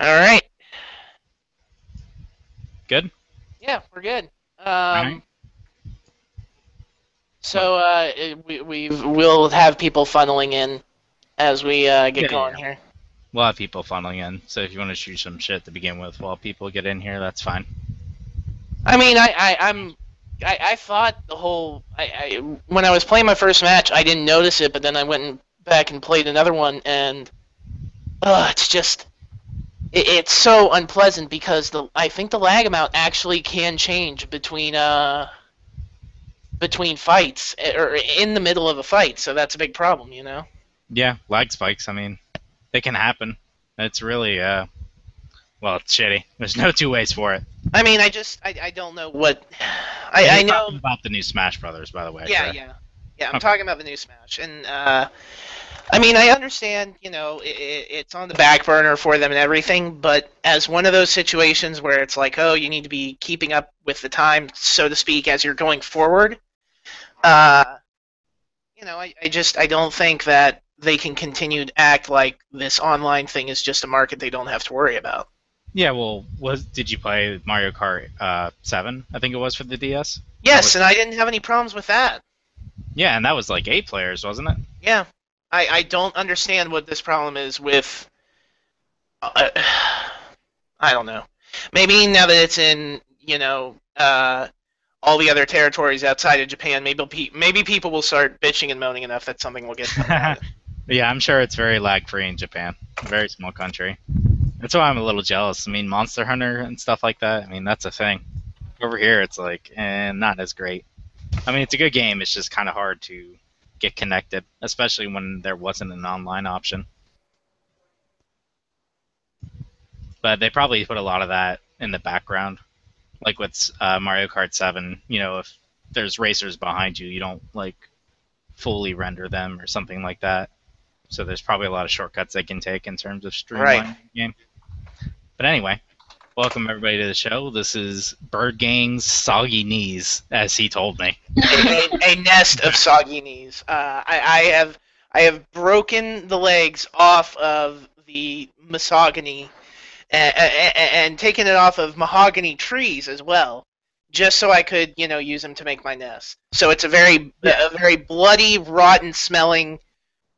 All right. Good. Yeah, we're good. Um, right. So uh, it- we we will have people funneling in as we uh, get Yeah, going yeah. here. We'll have people funneling in. So if you want to shoot some shit to begin with while people get in here, that's fine. I mean, I, I I'm. I, I thought the whole I, I when I was playing my first match I didn't notice it but then I went and back and played another one and uh, it's just it, it's so unpleasant because the I think the lag amount actually can change between uh between fights eh, or in the middle of a fight so that's a big problem you know Yeah, lag spikes. I mean, they can happen. It's really uh, well, it's shitty. There's no two ways for it. I mean I just I, I don't know what I, I know about the new Smash Brothers, by the way. Yeah, yeah, yeah. I'm Okay. talking about the new Smash, and uh, I mean, I understand, you know, it, it's on the back burner for them and everything, but as one of those situations where it's like, oh, you need to be keeping up with the time, so to speak, as you're going forward. Uh, you know, I, I just I don't think that they can continue to act like this online thing is just a market they don't have to worry about. Yeah. Well, was did you play Mario Kart uh, Seven? I think it was for the DS. Yes, was- and I didn't have any problems with that. Yeah, and that was like eight players, wasn't it? Yeah, I, I don't understand what this problem is with. Uh, I don't know. Maybe now that it's in, you know, uh, all the other territories outside of Japan, maybe pe- maybe people will start bitching and moaning enough that something will get. Yeah, I'm sure it's very lag free in Japan. A very small country. That's why I'm a little jealous. I mean, Monster Hunter and stuff like that. I mean, that's a thing. Over here, it's like, eh, not as great. I mean, it's a good game. It's just kind of hard to get connected, especially when there wasn't an online option. But they probably put a lot of that in the background, like with uh, Mario Kart 7. You know, if there's racers behind you, you don't like fully render them or something like that. So there's probably a lot of shortcuts they can take in terms of streamlining Right. the game. But anyway, welcome everybody to the show. This is Bird Gang's Soggy Knees, as he told me. a, a, nest of soggy knees. Uh, I, I have I have broken the legs off of the misogyny and, and, and taken it off of mahogany trees as well, just so I could you know use them to make my nest. So it's a very a very bloody, rotten smelling,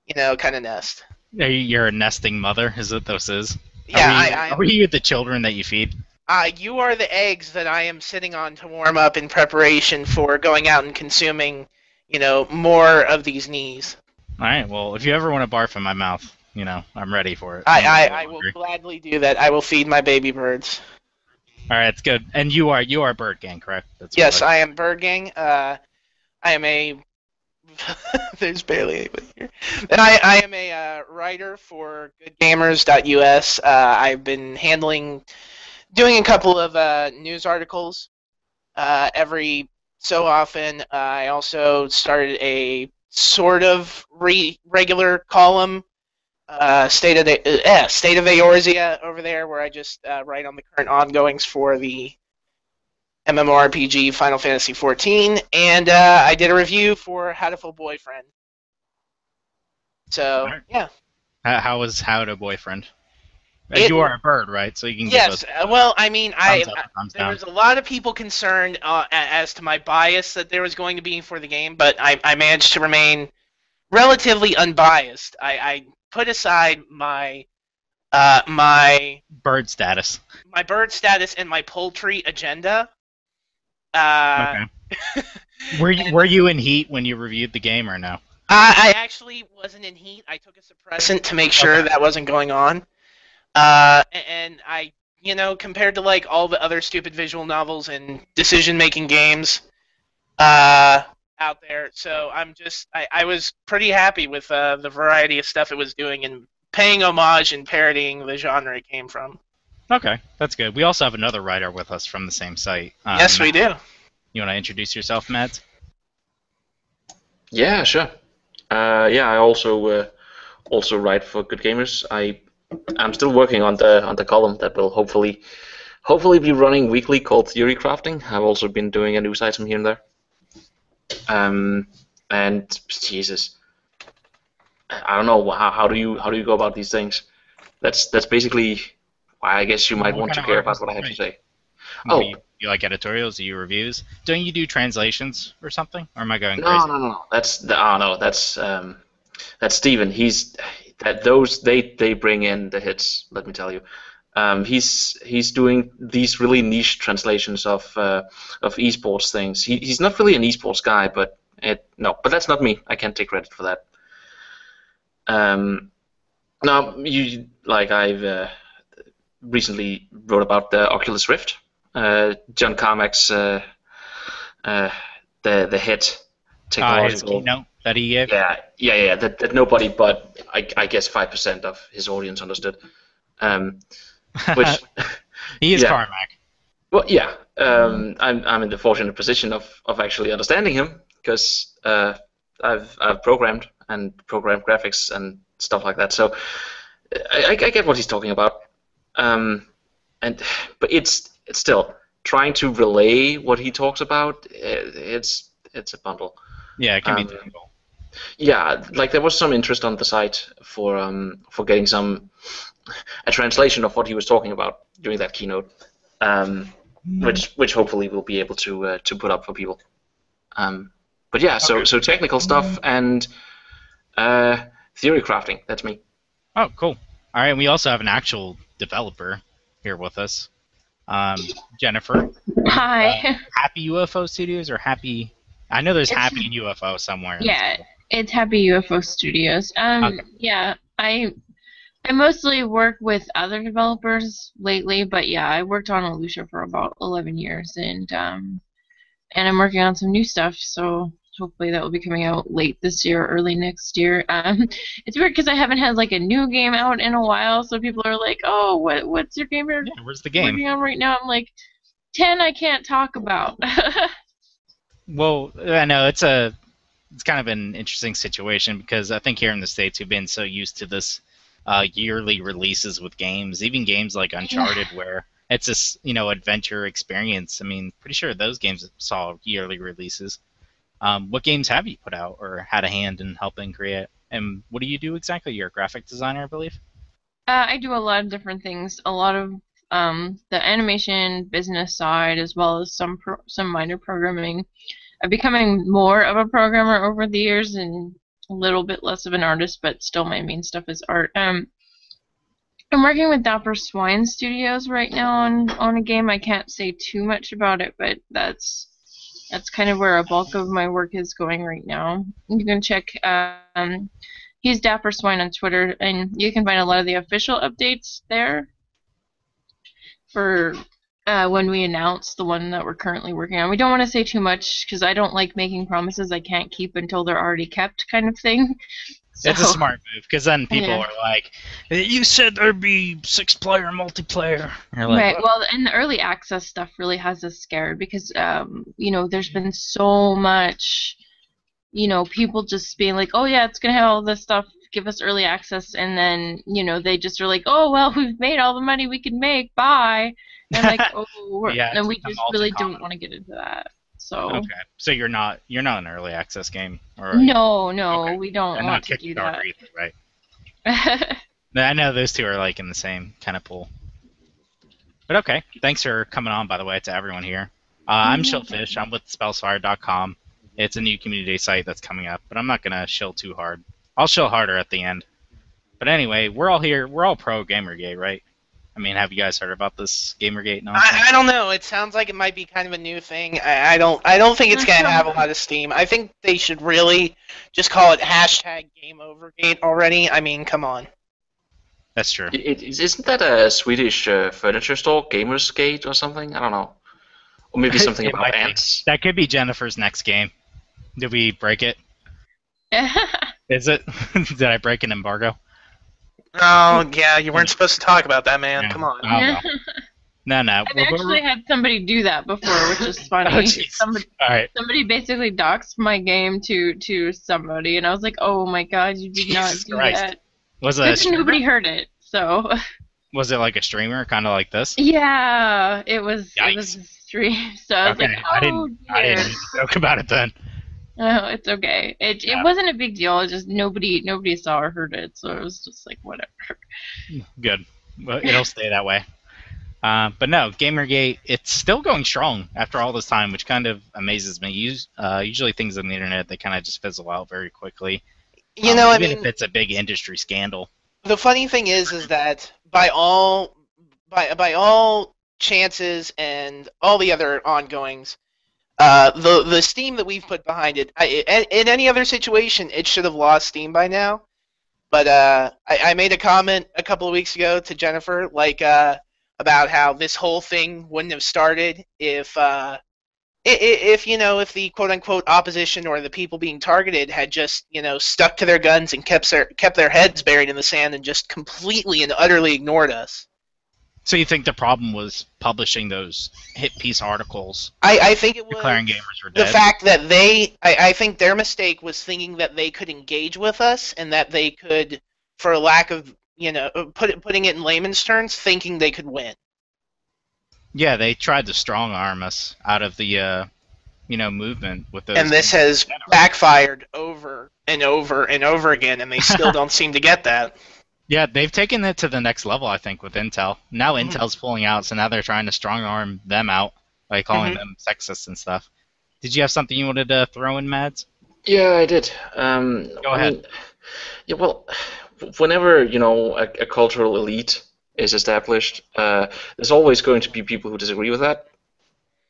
you know, kind of nest. You- You're a nesting mother, is what this is? Yeah, are we, I, I are you the children that you feed? Uh, you are the eggs that I am sitting on to warm up in preparation for going out and consuming, you know, more of these knees. All right. Well, if you ever want to barf in my mouth, you know, I'm ready for it. I, I, I will gladly do that. I will feed my baby birds. All right, it's good. And you are you are Bird Gang, correct? That's Yes, I- I am Bird Gang. Uh, I am a. There's barely anybody here. And I, I am a uh, writer for GoodGamers.us. Uh, I've been handling, doing a couple of uh, news articles uh, every so often. Uh, I also started a sort of re- regular column, uh, state of the state of Eorzea over there, where I just write on the current ongoings for the MMORPG Final Fantasy XIV, and uh, I did a review for Hatoful Boyfriend. So Alright. yeah, How, how was how to boyfriend? Uh, It- you are a bird, right? So you can yes. uh, Well, I mean, I, up thumbs there down. was a lot of people concerned uh, as to my bias that there was going to be for the game, but I, I managed to remain relatively unbiased. I, I put aside my uh, my Bird status. my bird status and my poultry agenda. Uh, okay. were you were you in heat when you reviewed the game or no? I, I actually wasn't in heat. I took a suppressant to make sure Okay. that wasn't going on. Uh, and I, you know, compared to like all the other stupid visual novels and decision-making games uh, out there, so I'm just, I, I was pretty happy with uh, the variety of stuff it was doing and paying homage and parodying the genre it came from. Okay, that's good. We also have another writer with us from the same site. Um, yes, we do. You want to introduce yourself, Matt? Yeah, sure. Uh, yeah, I also uh, also write for Good Gamers. I I'm still working on the on the column that will hopefully hopefully be running weekly called Theory Crafting. I've also been doing a news item here and there. Um, and Jesus, I don't know how, how do you how do you go about these things? That's that's basically I guess you might want to care about what I have do to say. Oh. you, you like editorials? Do you reviews? Don't you do translations or something? Or am I going No, crazy? no, no, no. That's the, oh no, that's um, that's Steven. He's that those they they bring in the hits. Let me tell you. Um, he's he's doing these really niche translations of uh, of esports things. He, he's not really an esports guy, but it no, but that's not me. I can't take credit for that. Um, now you like I've uh, recently wrote about the Oculus Rift. Uh, John Carmack's uh, uh, the the hit Uh, his technological. keynote that he gave. Yeah, yeah, yeah. That, that nobody but I, I guess five percent of his audience understood. Um, which, he is yeah. Carmack. well, yeah. Um, I'm I'm in the fortunate position of, of actually understanding him because uh, I've I've programmed and programmed graphics and stuff like that. So I I get what he's talking about. Um, and but it's it's still trying to relay what he talks about. It, it's it's a bundle. Yeah, it can Um, be difficult. Yeah, like there was some interest on the site for um, for getting some a translation of what he was talking about during that keynote, um, which which hopefully we'll be able to uh, to put up for people. Um, but yeah, so Okay. so technical stuff and uh, theory crafting. That's me. Oh, cool. All right, and we also have an actual developer here with us. Um, Jennifer, Hi. Happy UFO Studios or Happy? I know there's It's- Happy in UFO somewhere. yeah, it's Happy UFO Studios. Um, Okay. yeah, I I mostly work with other developers lately, but yeah, I worked on Alusha for about 11 years, and um, and I'm working on some new stuff. So hopefully that will be coming out late this year, early next year. Um, it's weird because I haven't had like a new game out in a while, so people are like, "Oh, what what's your game you're Yeah, where's the game? working on right now?" I'm like, 10 I can't talk about. Well, I know it's a it's kind of an interesting situation because I think here in the states we've been so used to this uh, yearly releases with games, even games like Uncharted, where it's this you know adventure experience. I mean, pretty sure those games saw yearly releases. Um, what games have you put out or had a hand in helping create? And what do you do exactly? You're a graphic designer, I believe. Uh, I do a lot of different things. A lot of um, the animation business side, as well as some pro- some minor programming. I'm becoming more of a programmer over the years, and a little bit less of an artist, but still my main stuff is art. Um, I'm working with Dapper Swine Studios right now on on a game. I can't say too much about it, but that's that's kind of where a bulk of my work is going right now. You can check. Um, he's Dapper Swine on Twitter, and you can find a lot of the official updates there for uh, when we announce the one that we're currently working on. We don't want to say too much because I don't like making promises I can't keep until they're already kept, kind of thing. It's a smart move because then people Yeah. are like, "You said there'd be six-player multiplayer." Like, right. Well, and the early access stuff really has us scared because, um, you know, there's been so much, you know, people just being like, oh yeah, it's gonna have all this stuff. Give us early access, and then you know they just are like, oh well, we've made all the money we can make. Bye. And like, oh, we're, Yeah, and we just really don't want to get into that. So Okay, so you're not you're not an early access game, or no, no, Okay. we don't and want not to do that. either, right? I know those two are like in the same kind of pool. But okay, thanks for coming on. By the way, to everyone here, uh, I'm Shellfish. I'm with Spellsfire.com. It's a new community site that's coming up, but I'm not gonna shill too hard. I'll shill harder at the end. But anyway, we're all here. We're all pro Gamergate, right? I mean, have you guys heard about this Gamergate nonsense? I, I don't know. It sounds like it might be kind of a new thing. I, I don't. I don't think it's gonna have a lot of steam. I think they should really just call it hashtag Game Overgate already. I mean, come on. That's true. It, it, isn't that a Swedish uh, furniture store, Gamersgate or something? I don't know. Or maybe something about might be. ants. That could be Jennifer's next game. Did we break it? Is it? Did I break an embargo? Oh yeah, you weren't supposed to talk about that, man. Yeah. Come on. Oh, well. No, no. I've We're- we're- actually had somebody do that before, which is funny. Oh, somebody, all right. somebody basically doxed my game to to somebody, and I was like, "Oh my god, you did not do Christ. that." Was it a Good nobody heard it. So Was it like a streamer, kind of like this? yeah, it was it was a stream. So I was Okay, like, "Oh I didn't. dear." I didn't joke about it then. Oh, it's okay. It Yeah. it wasn't a big deal. It just nobody nobody saw or heard it, so it was just like whatever. Good. Well, it'll stay that way. Uh, but no, GamerGate, it's still going strong after all this time, which kind of amazes me. Us- uh, usually things on the internet, they kind of just fizzle out very quickly. You Um, know, I even mean, if it's a big industry scandal. the funny thing is, is that by all, by by all chances and all the other ongoings, uh, the the steam that we've put behind it, I, in, in any other situation, it should have lost steam by now. But uh, I, I made a comment a couple of weeks ago to Jennifer, like uh, about how this whole thing wouldn't have started if. Uh, if you know if the quote unquote opposition or the people being targeted had just you know stuck to their guns and kept their kept their heads buried in the sand and just completely and utterly ignored us So you think the problem was publishing those hit piece articles i, I think it was declaring gamers were dead. the fact that they I, I think their mistake was thinking that they could engage with us and that they could for lack of you know put it, putting it in layman's terms thinking they could win yeah, they tried to strong arm us out of the uh, you know movement with those. and this has backfired over and over and over again and they still don't seem to get that Yeah, they've taken it to the next level, I think, with Intel. Now Mhm. Intel's pulling out, so now they're trying to strong arm them out by calling Mhm. them sexist and stuff. Did you have something you wanted to throw in, Mads? Yeah, I did. Um, Go I ahead. mean, yeah, well, whenever you know a, a cultural elite is established, uh, there's always going to be people who disagree with that,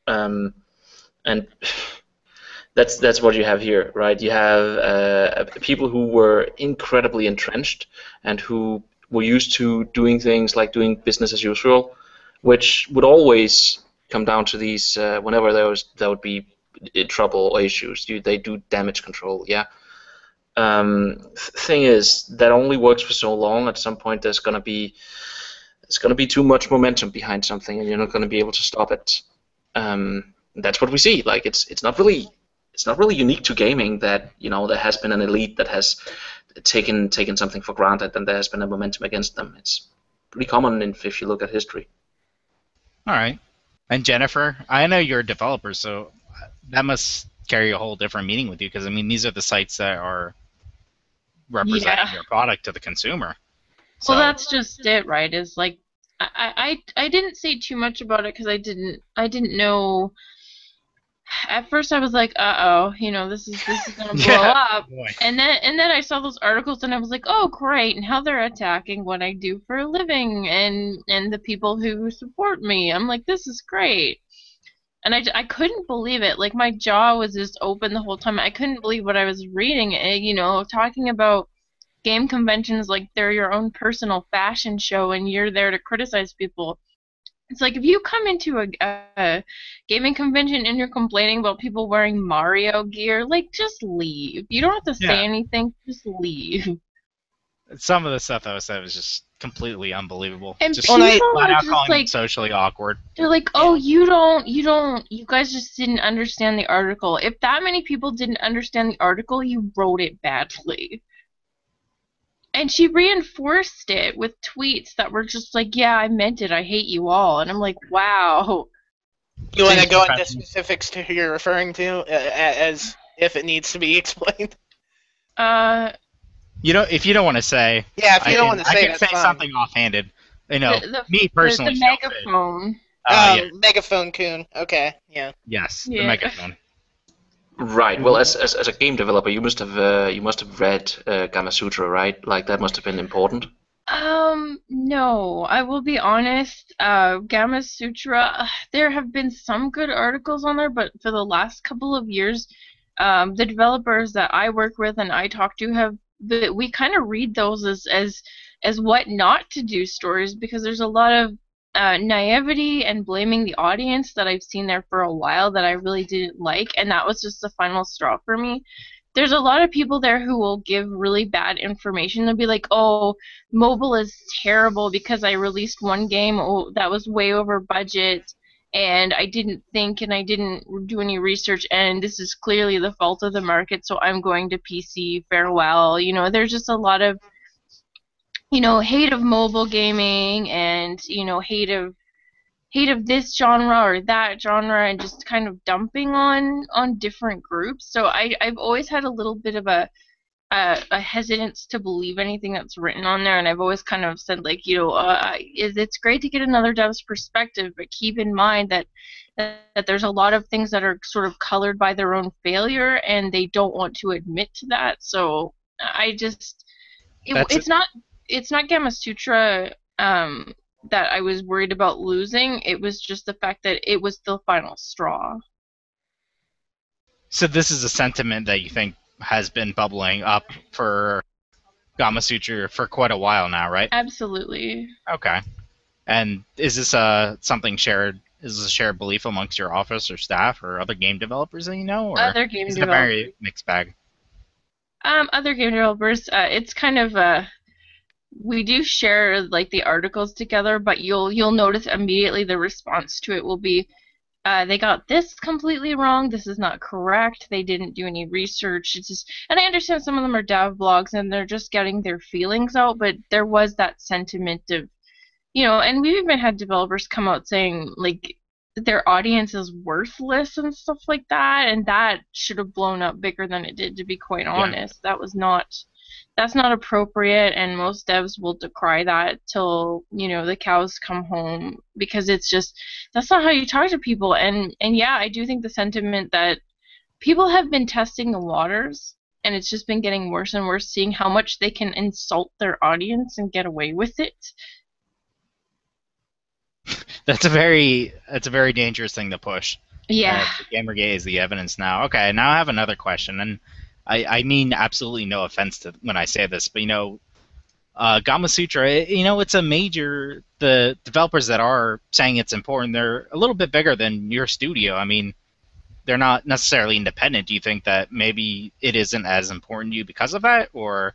um, and that's that's what you have here, right? You have uh, people who were incredibly entrenched and who were used to doing things like doing business as usual, which would always come down to these uh, whenever there was there would be trouble or issues. You, they do damage control, yeah. Um, th- thing is, that only works for so long. At some point, there's gonna be there's gonna be too much momentum behind something, and you're not gonna be able to stop it. Um, that's what we see. Like it's it's not really it's not really unique to gaming that you know there has been an elite that has taken taken something for granted, and there has been a momentum against them. It's pretty common if, if you look at history. All right. And Jennifer, I know you're a developer, so that must carry a whole different meaning with you because I mean these are the sites that are representing Yeah. your product to the consumer. Well, So- that's just it, right? Is like I I I didn't say too much about it because I didn't I didn't know. At first, I was like, "Uh oh, you know, this is this is gonna blow Yeah. up." Boy. And then and then I saw those articles and I was like, "Oh, great!" And how they're attacking what I do for a living and and the people who support me. I'm like, "This is great." And I, I couldn't believe it. Like my jaw was just open the whole time. I couldn't believe what I was reading. eh, You know, talking about game conventions like they're your own personal fashion show and you're there to criticize people. It's like if you come into a, a gaming convention and you're complaining about people wearing Mario gear, like just leave. You don't have to say Yeah. anything, just leave. Some of the stuff that was said was just completely unbelievable. And just people flat out just calling like socially awkward. they're like, "Oh, you don't you don't you guys just didn't understand the article. If that many people didn't understand the article, you wrote it badly." And she reinforced it with tweets that were just like, "Yeah, I meant it. I hate you all." And I'm like, "Wow." You want to go into specifics to who you're referring to, uh, as if it needs to be explained? Uh You know, if you don't want to say, Yeah, if you I don't can, want to say, I say can that's say fine. something offhanded. You know, the, the, me personally. the, the megaphone. Uh, Oh, yeah, megaphone coon. Okay, yeah. yes, the megaphone. Right. Well, as, as, as a game developer, you must have uh, you must have read uh, Gamasutra, right? Like that must have been important. Um, no, I will be honest. Uh, Gamasutra, there have been some good articles on there, but for the last couple of years, um, the developers that I work with and I talk to have the, we kind of read those as as as what not to do stories because there's a lot of uh, naivety and blaming the audience that I've seen there for a while that I really didn't like, and that was just the final straw for me. There's a lot of people there who will give really bad information. They'll be like, "Oh, mobile is terrible because I released one game oh, that was way over budget and I didn't think and I didn't do any research and this is clearly the fault of the market so I'm going to PC farewell. You know, there's just a lot of you know, hate of mobile gaming and, you know, hate of hate of this genre or that genre and just kind of dumping on on different groups. So I I've always had a little bit of a a, a hesitance to believe anything that's written on there, and I've always kind of said like, you know, uh, it's great to get another dev's perspective, but keep in mind that that there's a lot of things that are sort of colored by their own failure, and they don't want to admit to that. So I just, it, it's not it's not Gamasutra um, that I was worried about losing. It was just the fact that it was the final straw. So this is a sentiment that you think has been bubbling up for Gamasutra for quite a while now, right? Absolutely. Okay. And is this uh something shared? Is this a shared belief amongst your office or staff or other game developers that you know, or Other game is it a developers. very mixed bag? Um, other game developers, uh, it's kind of uh, we do share like the articles together, but you'll you'll notice immediately the response to it will be, uh, they got this completely wrong. This is not correct. They didn't do any research. It's just, and I understand some of them are dev blogs and they're just getting their feelings out, but there was that sentiment of, you know, and we've even had developers come out saying like their audience is worthless and stuff like that and that should have blown up bigger than it did to be quite honest that was not that's not appropriate and most devs will decry that till you know the cows come home because it's just that's not how you talk to people and and yeah i do think the sentiment that people have been testing the waters and it's just been getting worse and worse seeing how much they can insult their audience and get away with it That's a very that's a very dangerous thing to push. yeah Uh, Gamergate is the evidence now. Okay, now I have another question, and I, I mean absolutely no offense to when I say this, but you know, uh, Gamasutra, you know, it's a major. The developers that are saying it's important, they're a little bit bigger than your studio. I mean, they're not necessarily independent. Do you think that maybe it isn't as important to you because of that, or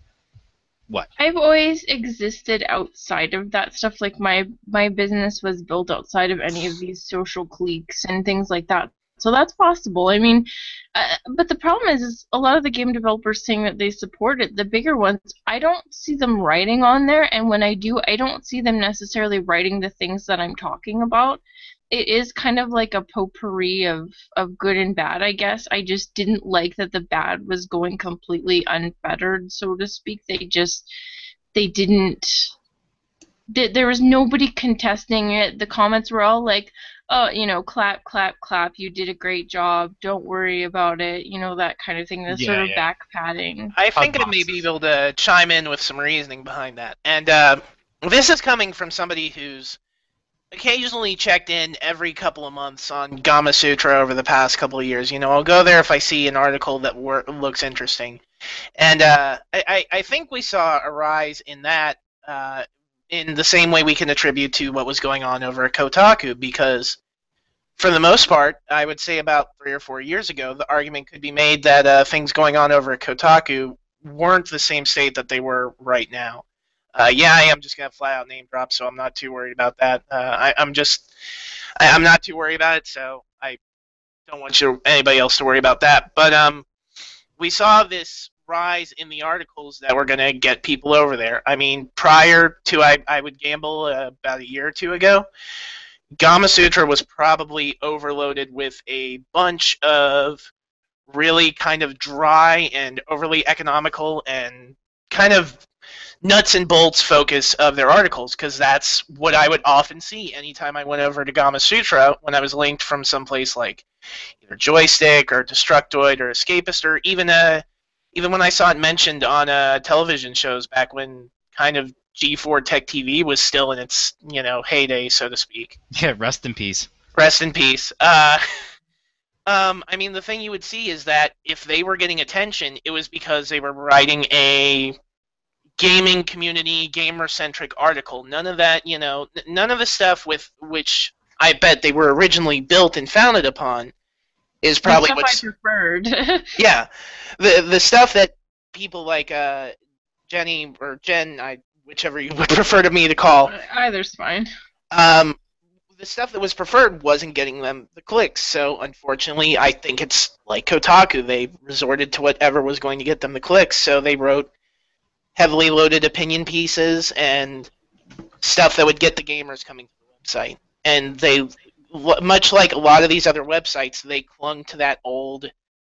what? I've always existed outside of that stuff. Like my my business was built outside of any of these social cliques and things like that. So that's possible. I mean, uh, but the problem is, is a lot of the game developers saying that they support it. The bigger ones, I don't see them writing on there, and when I do, I don't see them necessarily writing the things that I'm talking about. It is kind of like a potpourri of of good and bad, I guess. I just didn't like that the bad was going completely unfettered, so to speak. They just they didn't there was nobody contesting it. The comments were all like, "Oh, you know, clap, clap, clap. You did a great job. Don't worry about it." You know that kind of thing. The sort of yeah. back patting. I think I may be able to chime in with some reasoning behind that. And uh, this is coming from somebody who's occasionally checked in every couple of months on Gamasutra over the past couple of years. You know, I'll go there if I see an article that wor- looks interesting. And uh, I, I I think we saw a rise in that uh, in the same way we can attribute to what was going on over at Kotaku because. For the most part, I would say about three or four years ago, the argument could be made that uh, things going on over at Kotaku weren't the same state that they were right now. Uh, yeah, I am just gonna flat out name drop, so I'm not too worried about that. Uh, I, I'm just, I, I'm not too worried about it, so I don't want you anybody else to worry about that. But um, we saw this rise in the articles that were gonna get people over there. I mean, prior to I, I would gamble uh, about a year or two ago. Gamasutra was probably overloaded with a bunch of really kind of dry and overly economical and kind of nuts and bolts focus of their articles because that's what I would often see anytime I went over to Gamasutra when I was linked from someplace like either Joystiq or Destructoid or Escapist or even uh, even when I saw it mentioned on uh, television shows back when kind of G4 Tech TV was still in its you know heyday so to speak. Yeah, rest in peace. Rest in peace. Uh, um, I mean, the thing you would see is that if they were getting attention, it was because they were writing a gaming community, gamer-centric article. None of that, you know, n- none of the stuff with which I bet they were originally built and founded upon is probably Stuff what's I preferred. yeah, the the stuff that people like uh, Jenny or Jen, I whichever you would prefer to me to call, Either's fine. um, the stuff that was preferred wasn't getting them the clicks. So unfortunately, I think it's like Kotaku. They resorted to whatever was going to get them the clicks. So they wrote heavily loaded opinion pieces and stuff that would get the gamers coming to the website. And they, much like a lot of these other websites, they clung to that old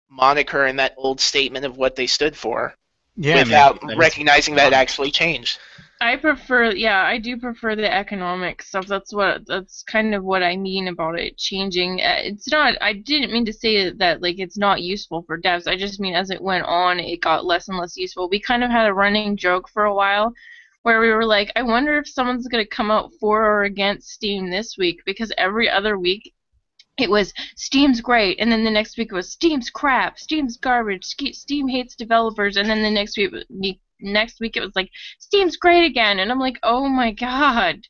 moniker and that old statement of what they stood for. Yeah, I mean, without recognizing that it actually changed. I prefer, yeah, I do prefer the economic stuff. That's what, that's kind of what I mean about it changing. Uh, It's not, I didn't mean to say that, like, it's not useful for devs. I just mean as it went on, it got less and less useful. We kind of had a running joke for a while where we were like, I wonder if someone's going to come out for or against Steam this week because every other week it was Steam's great, and then the next week it was Steam's crap, Steam's garbage, Steam hates developers, and then the next week next week it was like Steam's great again, and I'm like, oh my god,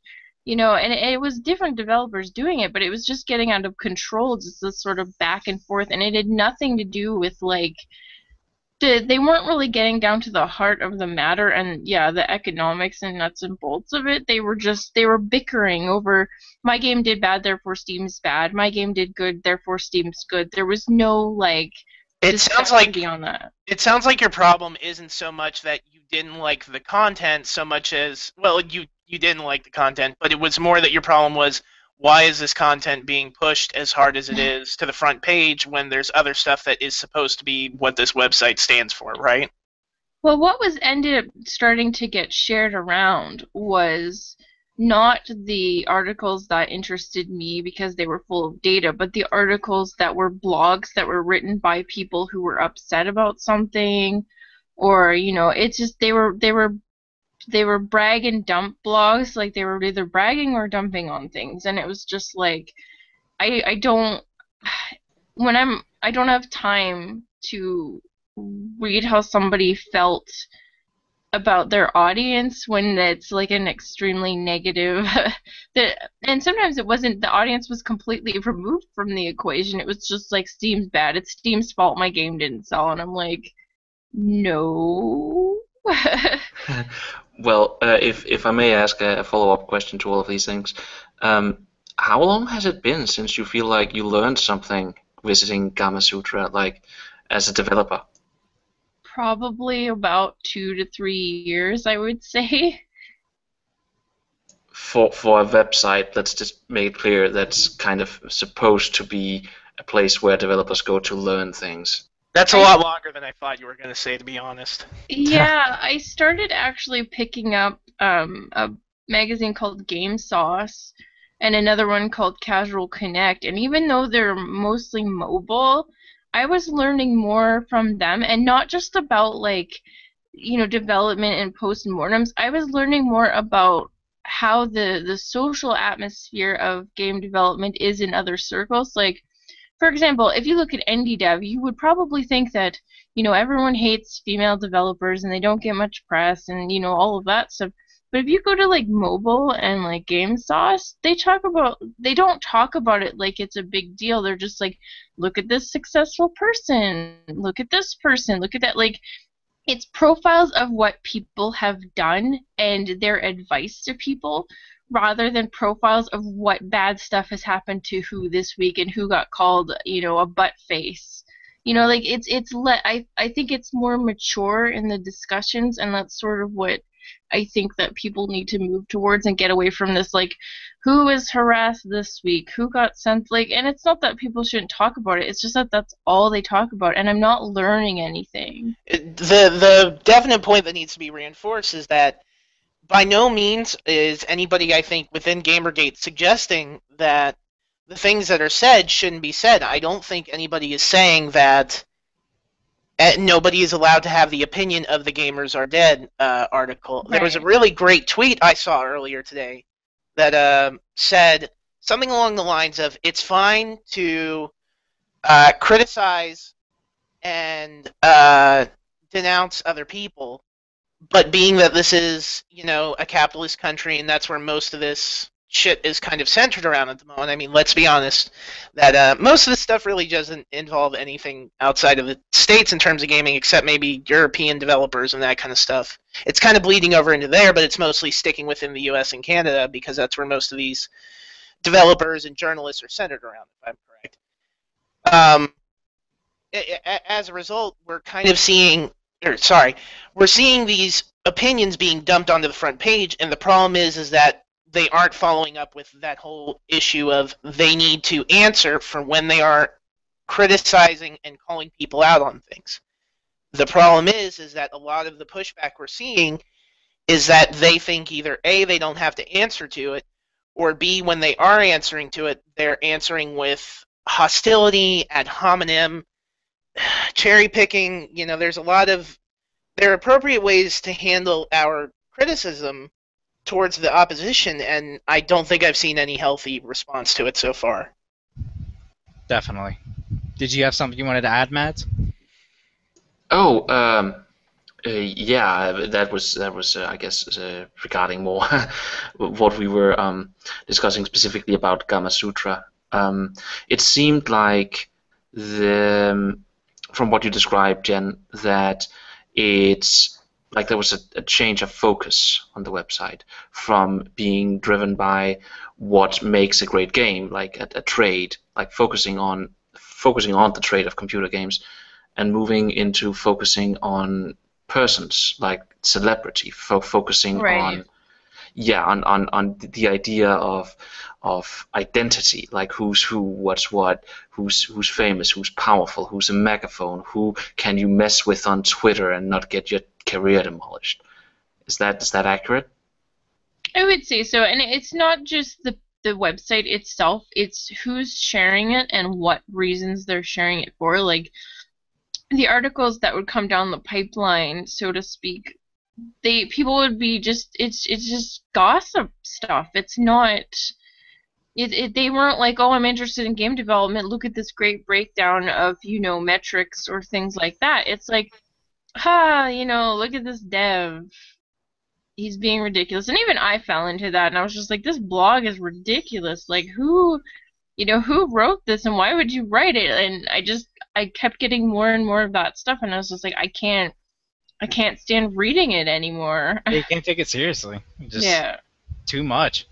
you know, and it, it was different developers doing it, but it was just getting out of control, just this sort of back and forth, and it had nothing to do with like. The, they weren't really getting down to the heart of the matter and yeah the economics and nuts and bolts of it. They were just they were bickering over my game did bad therefore steam's bad. My game did good therefore steam's good. There was no like It sounds like beyond that. it sounds like your problem isn't so much that you didn't like the content so much as well you you didn't like the content but it was more that your problem was why is this content being pushed as hard as it is to the front page when there's other stuff that is supposed to be what this website stands for right? Well, what was ended up starting to get shared around was not the articles that interested me because they were full of data, but the articles that were blogs that were written by people who were upset about something or you know, it's just they were they were they were brag and dump blogs, like they were either bragging or dumping on things. And it was just like I I don't when I'm I don't have time to read how somebody felt about their audience when it's like an extremely negative that and sometimes it wasn't the audience was completely removed from the equation. It was just like steam's bad. It's steam's fault my game didn't sell. And i'm like no Well, uh, if if I may ask a, follow-up question to all of these things, um, how long has it been since you feel like you learned something visiting Gamasutra, like as a developer? probably about two to three years i would say For for a website, let's just make it clear that's kind of supposed to be a place where developers go to learn things. That's a lot longer than i thought you were going to say to be honest yeah, I started actually picking up um, a magazine called Game Sauce and another one called Casual Connect. And even though they're mostly mobile, I was learning more from them and not just about like, you know, development and postmortems. I was learning more about how the the social atmosphere of game development is in other circles. Like, for example, if you look at indie dev, you would probably think that you know, everyone hates female developers and they don't get much press and, you know, all of that stuff. But if you go to like mobile and like Game Sauce, they talk about they don't talk about it like it's a big deal. They're just like, look at this successful person, look at this person, look at that like it's profiles of what people have done and their advice to people rather than profiles of what bad stuff has happened to who this week and who got called, you know, a butt face. You know like it's it's le- I, I think it's more mature in the discussions and that's sort of what i think that people need to move towards and get away from this like who was harassed this week? Who got sent like and it's not that people shouldn't talk about it it's just that that's all they talk about and i'm not learning anything. The the definite point that needs to be reinforced is that by no means is anybody I think within Gamergate suggesting that the things that are said shouldn't be said. I don't think anybody is saying that uh, nobody is allowed to have the opinion of the gamers are dead uh, article. There was a really great tweet I saw earlier today that um, said something along the lines of it's fine to uh, criticize and uh, denounce other people, but being that this is, you know, a capitalist country and that's where most of this shit is kind of centered around at the moment. I mean, let's be honest, that uh, most of this stuff really doesn't involve anything outside of the states in terms of gaming, except maybe European developers and that kind of stuff. It's kind of bleeding over into there, but it's mostly sticking within the U.S. and Canada because that's where most of these developers and journalists are centered around, if I'm correct. Um, as a result, we're kind of seeing, or sorry, we're seeing these opinions being dumped onto the front page, and the problem is, is that they aren't following up with that whole issue of they need to answer for when they are criticizing and calling people out on things. the problem is is that a lot of the pushback we're seeing is that they think either A they don't have to answer to it or B when they are answering to it they're answering with hostility ad hominem cherry picking, you know, there's a lot of there are appropriate ways to handle our criticism towards the opposition, and I don't think I've seen any healthy response to it so far. Definitely. Did you have something you wanted to add, Matt? Oh, um, uh, yeah, that was that was uh, I guess uh, regarding more what we were um, discussing specifically about Gamasutra. Um, it seemed like the um, from what you described, Jen, that it's like there was a, a, change of focus on the website from being driven by what makes a great game, like a, a trade, like focusing on focusing on the trade of computer games, and moving into focusing on persons, like celebrity, fo- focusing right. on yeah, on, on, on the idea of of identity, like who's who, what's what, who's who's famous, who's powerful, who's a megaphone, who can you mess with on Twitter and not get your career demolished. Is that is that accurate? I would say so, and it's not just the the website itself; it's who's sharing it and what reasons they're sharing it for. Like the articles that would come down the pipeline, so to speak, they people would be just it's it's just gossip stuff. It's not it, it, they weren't like, oh, I'm interested in game development. Look at this great breakdown of you know metrics or things like that. It's like, ha, you know, look at this dev. He's being ridiculous, and even I fell into that, and I was just like, this blog is ridiculous. Like, who, you know, who wrote this, and why would you write it? And I just, I kept getting more and more of that stuff, and I was just like, I can't, I can't stand reading it anymore. You can't take it seriously. Just yeah. too much.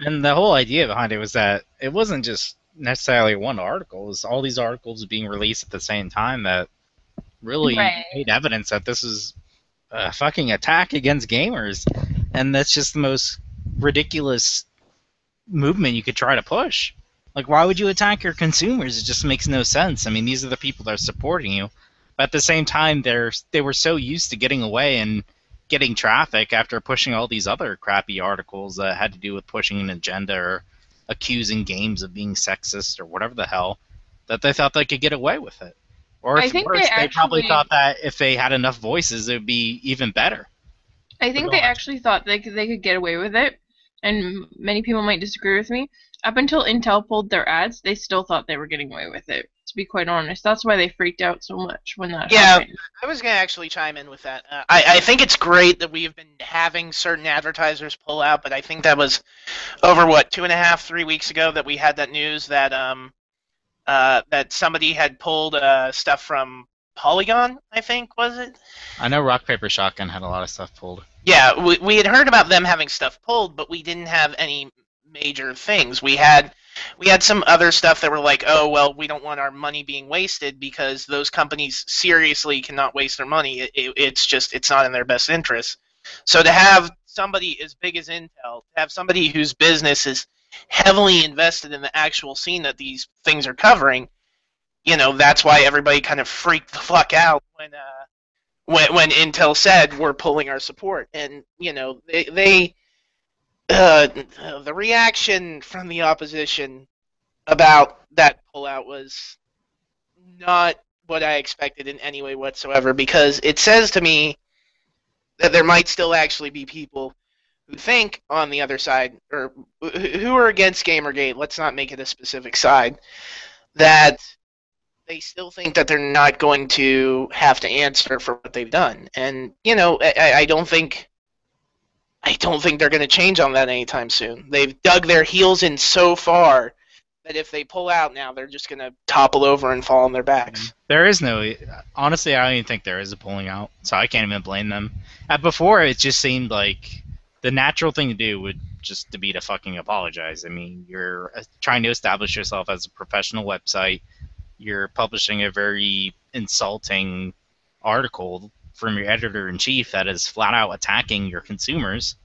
And the whole idea behind it was that it wasn't just necessarily one article; it was all these articles being released at the same time that really Right. made evidence that this is a fucking attack against gamers, and that's just the most ridiculous movement you could try to push. Like, why would you attack your consumers? It just makes no sense. I mean, these are the people that are supporting you, but at the same time, they're they were so used to getting away and getting traffic after pushing all these other crappy articles that had to do with pushing an agenda or accusing games of being sexist or whatever the hell that they thought they could get away with it. Or I if think worse, they they, probably thought that if they had enough voices, it would be even better. I think they actually thought they could, they could get away with it, and many people might disagree with me. Up until Intel pulled their ads, they still thought they were getting away with it. To be quite honest, that's why they freaked out so much when that Yeah. happened. I was going to actually chime in with that. Uh, I, I think it's great that we've been having certain advertisers pull out, but I think that was over what two and a half, three weeks ago that we had that news that um uh that somebody had pulled uh stuff from Polygon. I think was it. I know Rock Paper Shotgun had a lot of stuff pulled. Yeah, we, we had heard about them having stuff pulled, but we didn't have any major things. We had we had some other stuff that were like, oh well, we don't want our money being wasted because those companies seriously cannot waste their money. It, it, it's just it's not in their best interest. So to have somebody as big as Intel, to have somebody whose business is heavily invested in the actual scene that these things are covering, you know, that's why everybody kind of freaked the fuck out when uh, when when Intel said we're pulling our support, and you know they they the reaction from the opposition about that pullout was not what I expected in any way whatsoever because it says to me that there might still actually be people who think on the other side or who- are against Gamergate, let's not make it a specific side, that they still think that they're not going to have to answer for what they've done. And you know, I- I don't think I don't think they're going to change on that anytime soon. They've dug their heels in so far that if they pull out now, they're just going to topple over and fall on their backs. There is no, honestly, I don't even think there is a pulling out, so I can't even blame them. Uh, before, it just seemed like the natural thing to do would just to be to fucking apologize. I mean, you're uh, trying to establish yourself as a professional website. You're publishing a very insulting article from your editor in chief that is flat out attacking your consumers.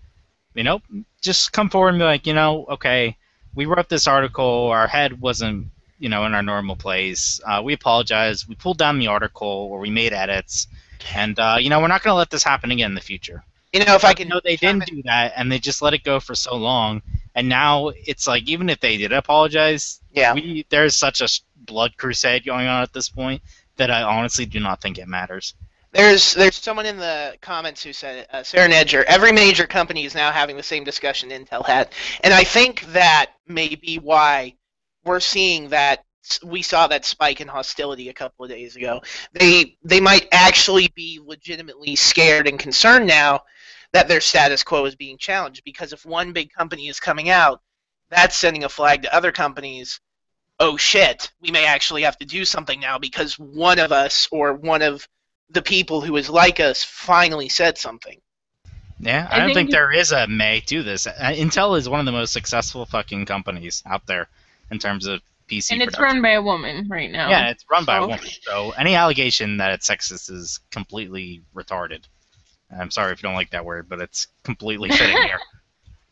You know, just come forward and be like, you know, okay, we wrote this article, our head wasn't you know, in our normal place. Uh, we apologize. We pulled down the article or we made edits. And uh, you know, we're not going to let this happen again in the future. You know, if I can. No, they didn't do that, and they just let it go for so long. And now it's like, even if they did apologize, Yeah. we there's such a blood crusade going on at this point that I honestly do not think it matters. There's there's someone in the comments who said uh, Sarah Nedger. Every major company is now having the same discussion Intel had, and I think that may be why we're seeing that we saw that spike in hostility a couple of days ago. They they might actually be legitimately scared and concerned now that their status quo is being challenged because if one big company is coming out, that's sending a flag to other companies. Oh shit, we may actually have to do something now because one of us or one of the people who is like us finally said something. Yeah, I I, don't think think there is a may do this. Uh, Intel is one of the most successful fucking companies out there in terms of PC and it's production. run by a woman right now. Yeah, it's run by a woman. So any allegation that it's sexist is completely retarded. I'm sorry if you don't like that word, but it's completely fitting here.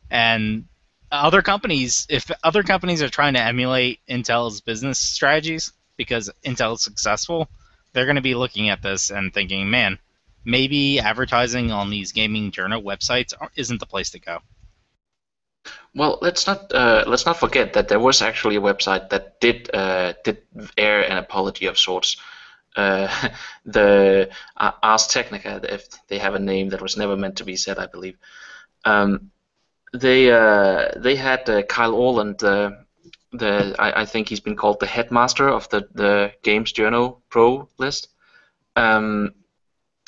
And other companies, if other companies are trying to emulate Intel's business strategies because Intel is successful, they're going to be looking at this and thinking, man, maybe advertising on these gaming journal websites isn't the place to go. Well, let's not uh, let's not forget that there was actually a website that did uh, did air an apology of sorts. Uh, the uh, Ars Technica, if they have a name that was never meant to be said, I believe. Um, they uh, they had uh, Kyle Orland, the I, I think he's been called the headmaster of the the Games Journal Pro list. Um,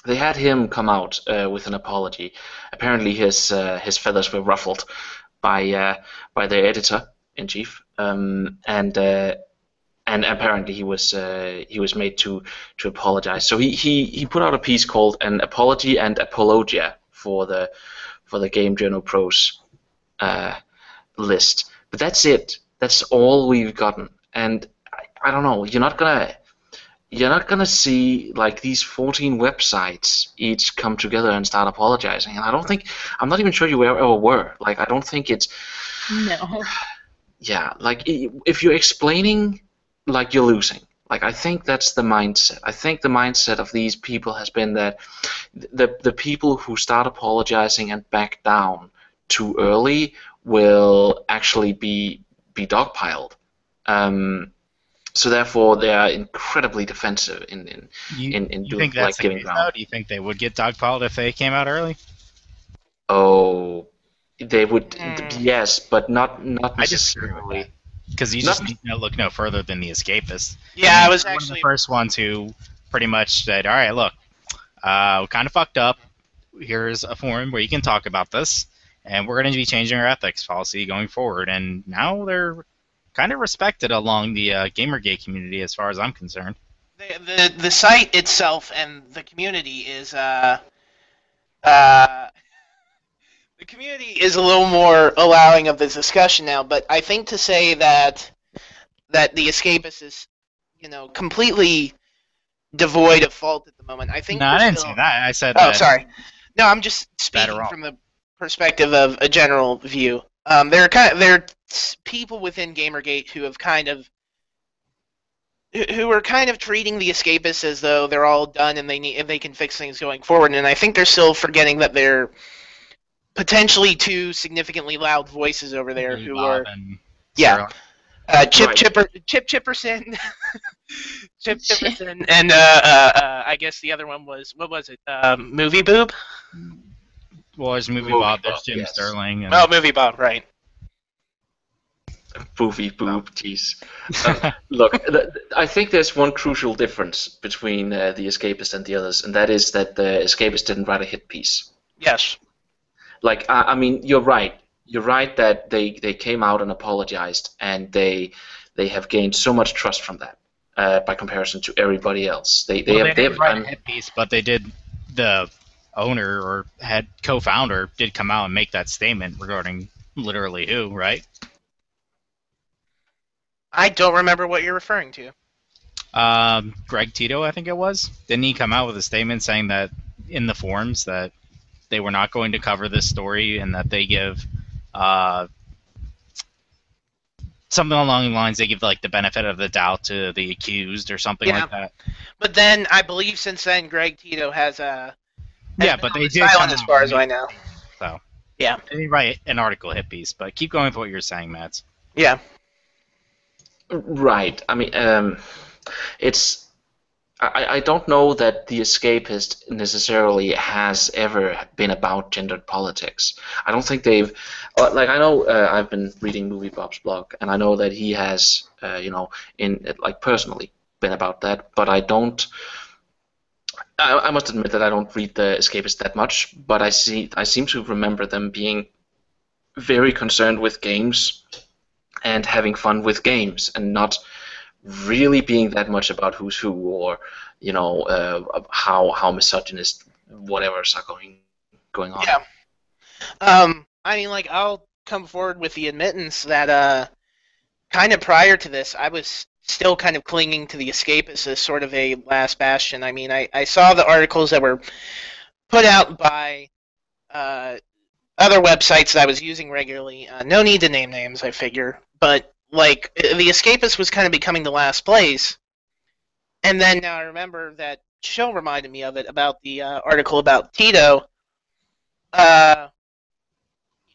they had him come out uh, with an apology. Apparently, his uh, his feathers were ruffled by uh, by their editor in chief, um, and uh, and apparently he was uh, he was made to to apologize. So he, he he put out a piece called an apology and apologia for the for the GameJournoPros uh, list. But that's it. That's all we've gotten. And I, I don't know. You're not gonna you're not gonna see like these 14 websites each come together and start apologizing. And I don't think I'm not even sure you ever were. Like I don't think it's No. yeah. Like if you're explaining, like you're losing. Like I think that's the mindset. I think the mindset of these people has been that the the people who start apologizing and back down too early will actually be be dogpiled. Um, so therefore, they are incredibly defensive in in You, in, in you doing think like that's the giving ground. though? Do you think they would get dogpiled if they came out early? Oh, they would Mm. yes, but not not I disagree with necessarily. Because you Not- just need to look no further than the escapists. Yeah, I was They're one of actually the first ones who pretty much said, "All right, look, uh, we kind of fucked up. Here's a forum where you can talk about this, and we're going to be changing our ethics policy going forward." And now they're kind of respected along the uh, GamerGate community, as far as I'm concerned. the, the the site itself and the community is uh uh the community is a little more allowing of this discussion now but i think to say that that the escapist is you know completely devoid of fault at the moment i think No, I didn't still- say that. I said oh that. sorry no i'm just speaking from the perspective of a general view. Um, there are kind of there are people within gamergate who have kind of who- who are kind of treating the escapists as though they're all done and they need and they can fix things going forward. And I think they're still forgetting that they're potentially two significantly loud voices over there Billy who Bob are and yeah. Uh, Chip Right. Chipper Chip Chipperson. Chip Chipperson. And uh, uh, uh, I guess the other one was what was it? Um, Movie Boob Well, there's movie Movie Bob. There's Jim yes. Sterling. And oh Movie Bob right Boofy boob, jeez. Uh, look, th- th- I think there's one crucial difference between uh, the escapist and the others, and that is that the escapist didn't write a hit piece. yes Like, I, I mean, you're right. You're right that they, they came out and apologized, and they they have gained so much trust from that uh, by comparison to everybody else. They they well, have they they didn't have write um, a hit piece, but they did. The owner or head co-founder did come out and make that statement regarding literally who, right? I don't remember what you're referring to Um, Greg Tito, I think it was. Didn't he come out with a statement saying that in the forums that they were not going to cover this story and that they give uh, something along the lines they give like the benefit of the doubt to the accused or something Yeah. like that. But then I believe since then Greg Tito has uh, has Yeah, been but they the did silent as far as I know. So Yeah. they write an article hippies. but keep going with what you're saying, Matt. Yeah. Right. I mean, um, it's. I, I don't know that The Escapist necessarily has ever been about gendered politics. I don't think they've. uh, Like, I know uh, I've been reading Movie Bob's blog, and I know that he has, uh, you know, in like personally been about that, but I don't. I, I must admit that I don't read The escapists that much, but I see. I seem to remember them being very concerned with games and having fun with games and not really being that much about who's who or you know uh, how how misogynist whatever's are going going on. Yeah. Um, I mean, like, I'll come forward with the admittance that, uh, kind of prior to this, I was still kind of clinging to the escapist as sort of a last bastion. I mean, I, I saw the articles that were put out by uh, other websites that I was using regularly. Uh, no need to name names, I figure. But, like, the escapist was kind of becoming the last place. And then now I remember that Chill reminded me of it about the uh, article about Tito. Uh,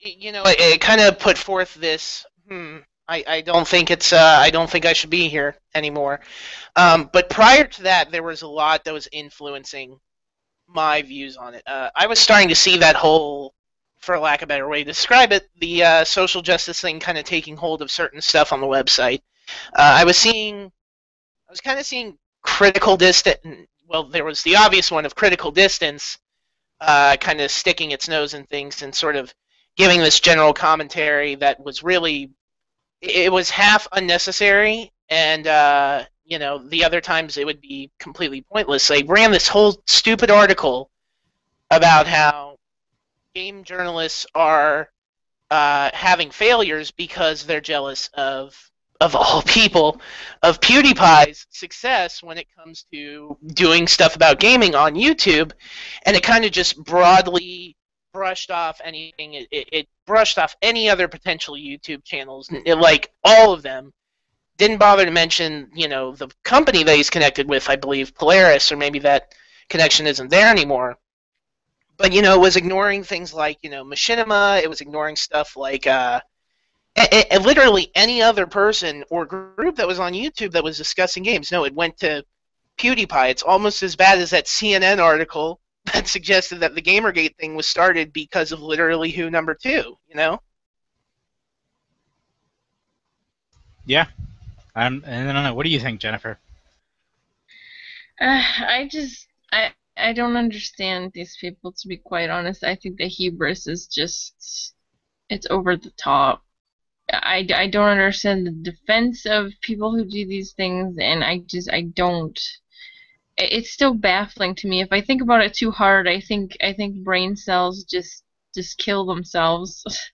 you know, it, it kind of put forth this. Hmm, I, I don't think it's. Uh, I don't think I should be here anymore. Um, but prior to that, there was a lot that was influencing my views on it. Uh, I was starting to see that whole, for lack of a better way to describe it, the uh, social justice thing kind of taking hold of certain stuff on the website. Uh, I was seeing. I was kind of seeing critical distance. Well, there was the obvious one of critical distance, uh, kind of sticking its nose in things and sort of giving this general commentary that was really, it was half unnecessary, and uh, you know the other times it would be completely pointless. They ran this whole stupid article about how game journalists are uh, having failures because they're jealous of of all people of PewDiePie's success when it comes to doing stuff about gaming on YouTube, and it kind of just broadly brushed off anything. It, it, it brushed off any other potential YouTube channels, n- like all of them. Didn't bother to mention, you know, the company that he's connected with. I believe Polaris, or maybe that connection isn't there anymore. But you know, it was ignoring things like you know Machinima. It was ignoring stuff like. Uh, a- a- literally any other person or group that was on YouTube that was discussing games. No, it went to PewDiePie. It's almost as bad as that CNN article that suggested that the Gamergate thing was started because of literally who number two. You know? Um, and I don't know. What do you think, Jennifer? Uh, I just I I don't understand these people to be quite honest. I think the hubris is just it's over the top. I, I don't understand the defense of people who do these things and I just I don't it- it's still baffling to me. If I think about it too hard, I think I think brain cells just just kill themselves.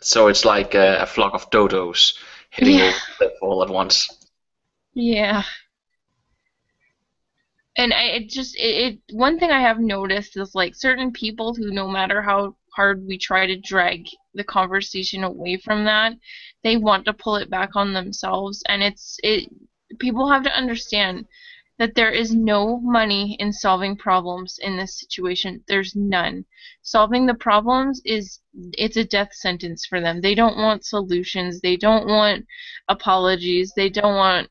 So it's like a, a flock of dodos hitting Yeah. all at once. Yeah. And I it just it, it one thing I have noticed is like certain people who no matter how hard we try to drag the conversation away from that, they want to pull it back on themselves and it's it people have to understand that there is no money in solving problems in this situation. There's none. Solving the problems is it's a death sentence for them. They don't want solutions. They don't want apologies. They don't want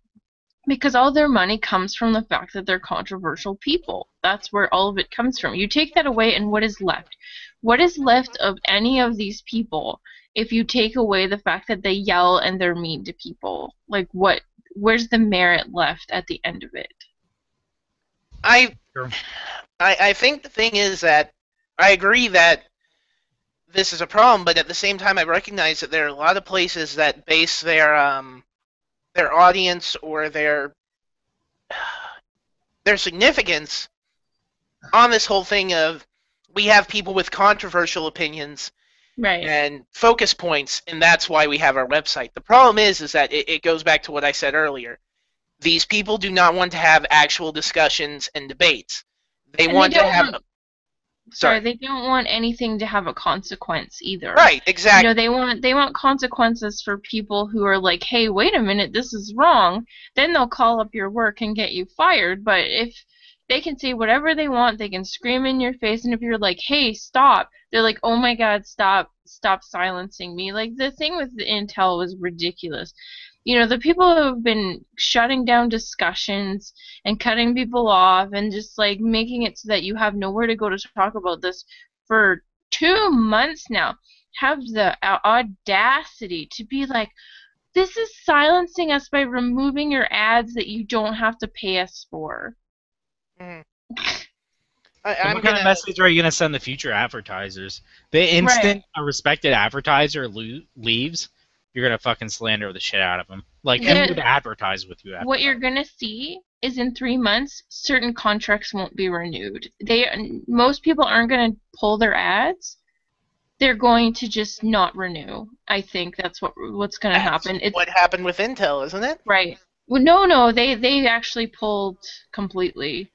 because all their money comes from the fact that they're controversial people. That's where all of it comes from. You take that away, and what is left? What is left of any of these people if you take away the fact that they yell and they're mean to people? Like, what? Where's the merit left at the end of it? I, Sure. I I think the thing is that I agree that this is a problem, but at the same time, I recognize that there are a lot of places that base their um their audience or their their significance on this whole thing of we have people with controversial opinions Right. and focus points, and that's why we have our website. The problem is, is that it, it goes back to what I said earlier. These people do not want to have actual discussions and debates. They And they want to have. want- sorry, Sorry. they don't want anything to have a consequence either. Right, exactly. You know, they want they want consequences for people who are like, "Hey, wait a minute, this is wrong." Then they'll call up your work and get you fired. But if they can say whatever they want, they can scream in your face, and if you're like, "Hey, stop," they're like, "Oh my God, stop, stop silencing me!" Like the thing with the Intel was ridiculous. You know, the people who have been shutting down discussions and cutting people off and just like making it so that you have nowhere to go to talk about this for two months now have the audacity to be like, this is silencing us by removing your ads that you don't have to pay us for. Mhm. I, And I'm what kind of gonna, message are you going to send the future advertisers? The instant a respected advertiser lo- leaves, you're going to fucking slander the shit out of them. Like, Yeah. who would advertise with you after What you're gonna see is in three months, certain contracts won't be renewed. They most people aren't gonna pull their ads. They're going to just not renew. I think that's what what's gonna happen. It's what happened with Intel, isn't it? right. Well, no, no, they they actually pulled completely.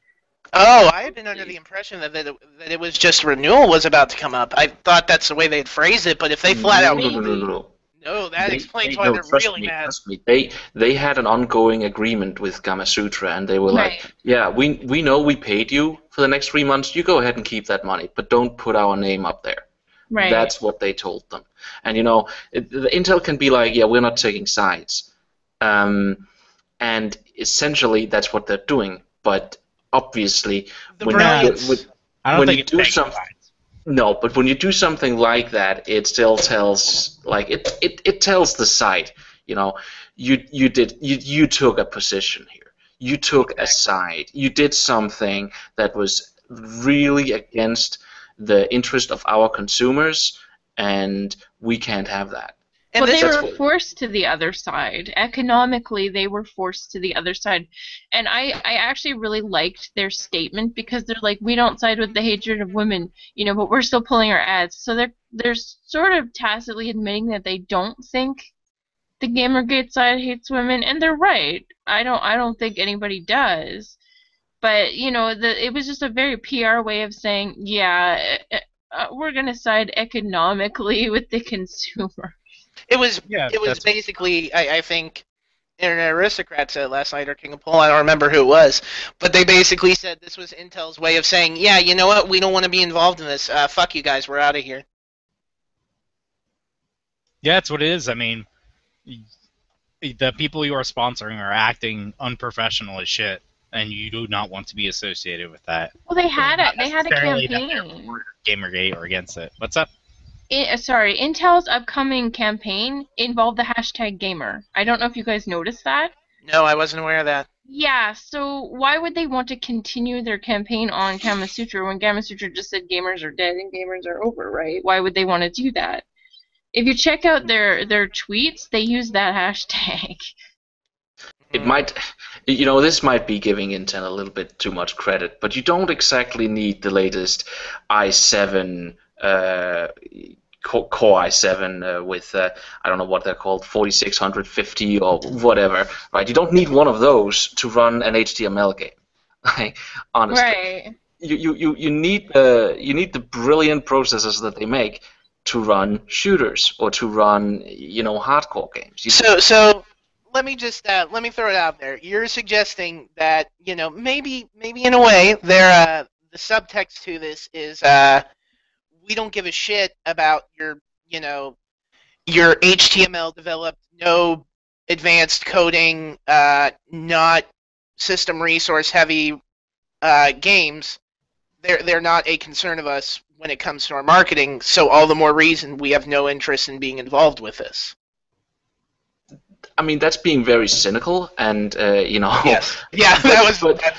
Oh, I had been under the impression that that it, that it was just renewal was about to come up. I thought that's the way they'd phrase it, but if they flat out no, no, no, no, no. no, that They- explains they- why no, they're trust really me, mad. Trust me. They they had an ongoing agreement with Gamasutra, and they were like, "Yeah, we we know we paid you for the next three months. You go ahead and keep that money, but don't put our name up there." Right. That's what they told them. And you know, it, the Intel can be like, "Yeah, we're not taking sides," um, and essentially that's what they're doing. But obviously, The when brilliance. you, when, I don't when think you it's do taking some- sides. no, but when you do something like that, it still tells like it it, it tells the side, you know, you you did you you took a position here. You took a side. You did something that was really against the interest of our consumers and we can't have that. And well, they were forced to the other side. Economically, they were forced to the other side. And I, I actually really liked their statement because they're like, we don't side with the hatred of women, you know, but we're still pulling our ads. So they're they're sort of tacitly admitting that they don't think the Gamergate side hates women, and they're right. I don't I don't think anybody does. But you know, the it was just a very PR way of saying, yeah, uh, uh, we're gonna side economically with the consumer. It was Yeah, it was basically I, I think Internet Aristocrat said last night or King of Pol, I don't remember who it was, but they basically said this was Intel's way of saying, yeah, you know what, we don't want to be involved in this. Uh, fuck you guys, we're out of here. Yeah, that's what it is. I mean, the people you are sponsoring are acting unprofessional as shit, and you do not want to be associated with that. Well, they had Not a they had a necessarily that they're campaign. Gamergate or against it. What's up? I, uh, sorry, Intel's upcoming campaign involved the hashtag gamer. I don't know if you guys noticed that. No, I wasn't aware of that. Yeah, so why would they want to continue their campaign on Gamasutra when Gamasutra just said gamers are dead and gamers are over, right? Why would they want to do that? If you check out their their tweets, they use that hashtag. It might, you know, this might be giving Intel a little bit too much credit, but you don't exactly need the latest i7 uh, Co- Core i7 uh, with uh, I don't know what they're called, 4650 or whatever, right? You don't need one of those to run an HTML game. Like, honestly, Right. you, you, you, you need the you need the brilliant processors that they make to run shooters or to run you know hardcore games. You So, so let me just uh, let me throw it out there. You're suggesting that you know maybe maybe in a way there uh, the subtext to this is uh, we don't give a shit about your you know your HTML developed no advanced coding uh, not system resource heavy uh, games. They're they're not a concern of us when it comes to our marketing. So all the more reason we have no interest in being involved with this. I mean, that's being very cynical, and uh, you know. Yes. Yeah, that was But-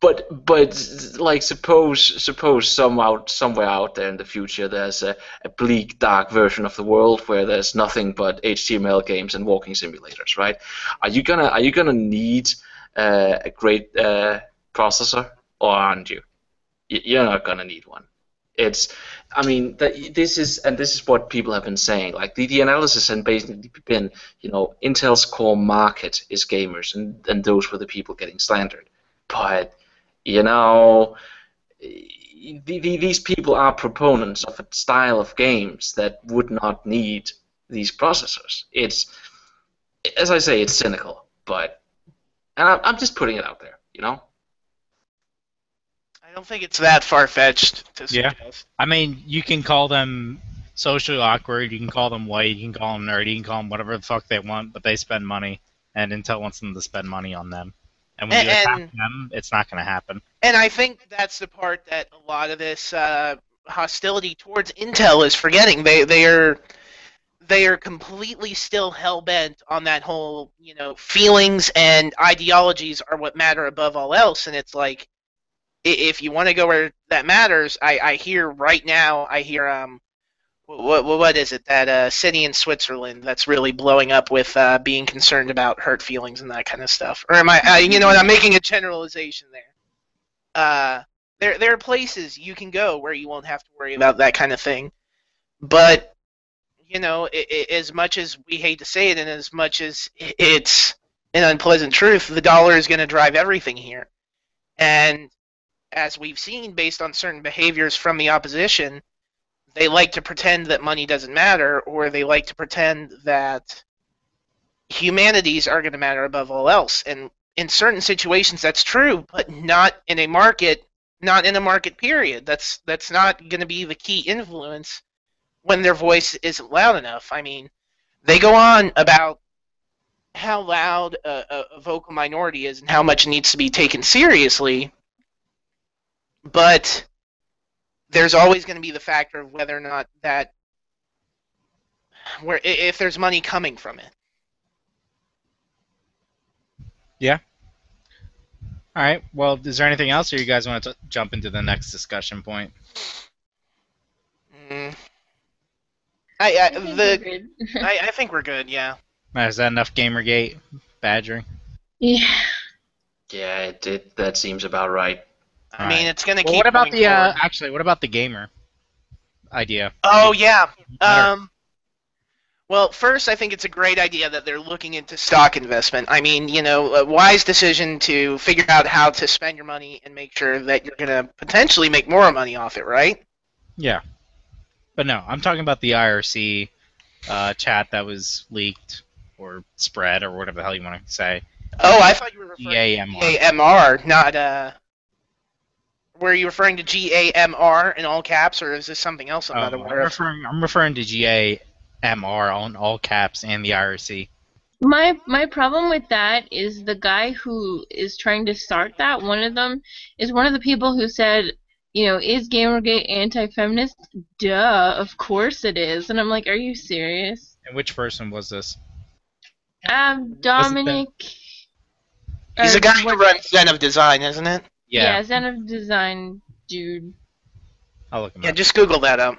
But but like suppose suppose some out somewhere out there in the future there's a, a bleak dark version of the world where there's nothing but HTML games and walking simulators, right? Are you gonna are you gonna need uh, a great uh, processor or aren't you? You're not gonna need one. It's I mean that this is and this is what people have been saying. Like the, the analysis has basically been you know Intel's core market is gamers and and those were the people getting slandered but you know the, the, these people are proponents of a style of games that would not need these processors. It's, as I say, it's cynical, but, and I'm, I'm just putting it out there, you know. I don't think it's that far fetched to Yeah. suggest. I mean, you can call them socially awkward, you can call them white, you can call them nerdy, you can call them whatever the fuck they want, but they spend money, and Intel wants them to spend money on them. And when you attack and- them, it's not going to happen. And I think that's the part that a lot of this uh, hostility towards Intel is forgetting. They they are they are completely still hell bent on that whole you know feelings and ideologies are what matter above all else. And it's like if you want to go where that matters, I, I hear right now I hear um what what, is it that uh, city in Switzerland that's really blowing up with uh, being concerned about hurt feelings and that kind of stuff? Or am I you know I'm making a generalization there? uh, there there are places you can go where you won't have to worry about that kind of thing. But you know, i i as much as we hate to say it, and as much as it's an unpleasant truth, the dollar is going to drive everything here. And as we've seen, based on certain behaviors from the opposition, they like to pretend that money doesn't matter, or they like to pretend that humanities are going to matter above all else. And in certain situations that's true, but not in a market not in a market period. That's that's not going to be the key influence when their voice isn't loud enough. I mean, they go on about how loud a, a, vocal minority is and how much needs to be taken seriously, but there's always going to be the factor of whether or not that where if there's money coming from it. Yeah. All right. Well, is there anything else, or you guys want to jump into the next discussion point? Mm. I, I I think we're the good. I, I think we're good. Yeah. Is that enough Gamergate badgering? yeah. Yeah, it, it that seems about right. I mean, right. it's gonna Well, keep. what about going the uh, actually? What about the gamer idea? Oh yeah. Um. Well, first, I think it's a great idea that they're looking into stock investment. I mean, you know, a wise decision to figure out how to spend your money and make sure that you're gonna potentially make more money off it, right? Yeah. But no, I'm talking about the IRC uh, chat that was leaked or spread or whatever the hell you want to say. Oh, I thought you were referring GAMR. to GAMR, not uh. Were you referring to GAMR in all caps, or is this something else I'm Oh, not I'm aware of? referring, I'm referring to GAMR on all caps and the IRC. My my problem with that is the guy who is trying to start that. One of them is one of the people who said, you know, is Gamergate anti-feminist? Duh, of course it is. And I'm like, are you serious? And which person was this? Um, Dominic. He's a guy who runs Zen of Design, isn't it? Yeah, Zen of Design dude. I'll look him Yeah, up. just Google that up.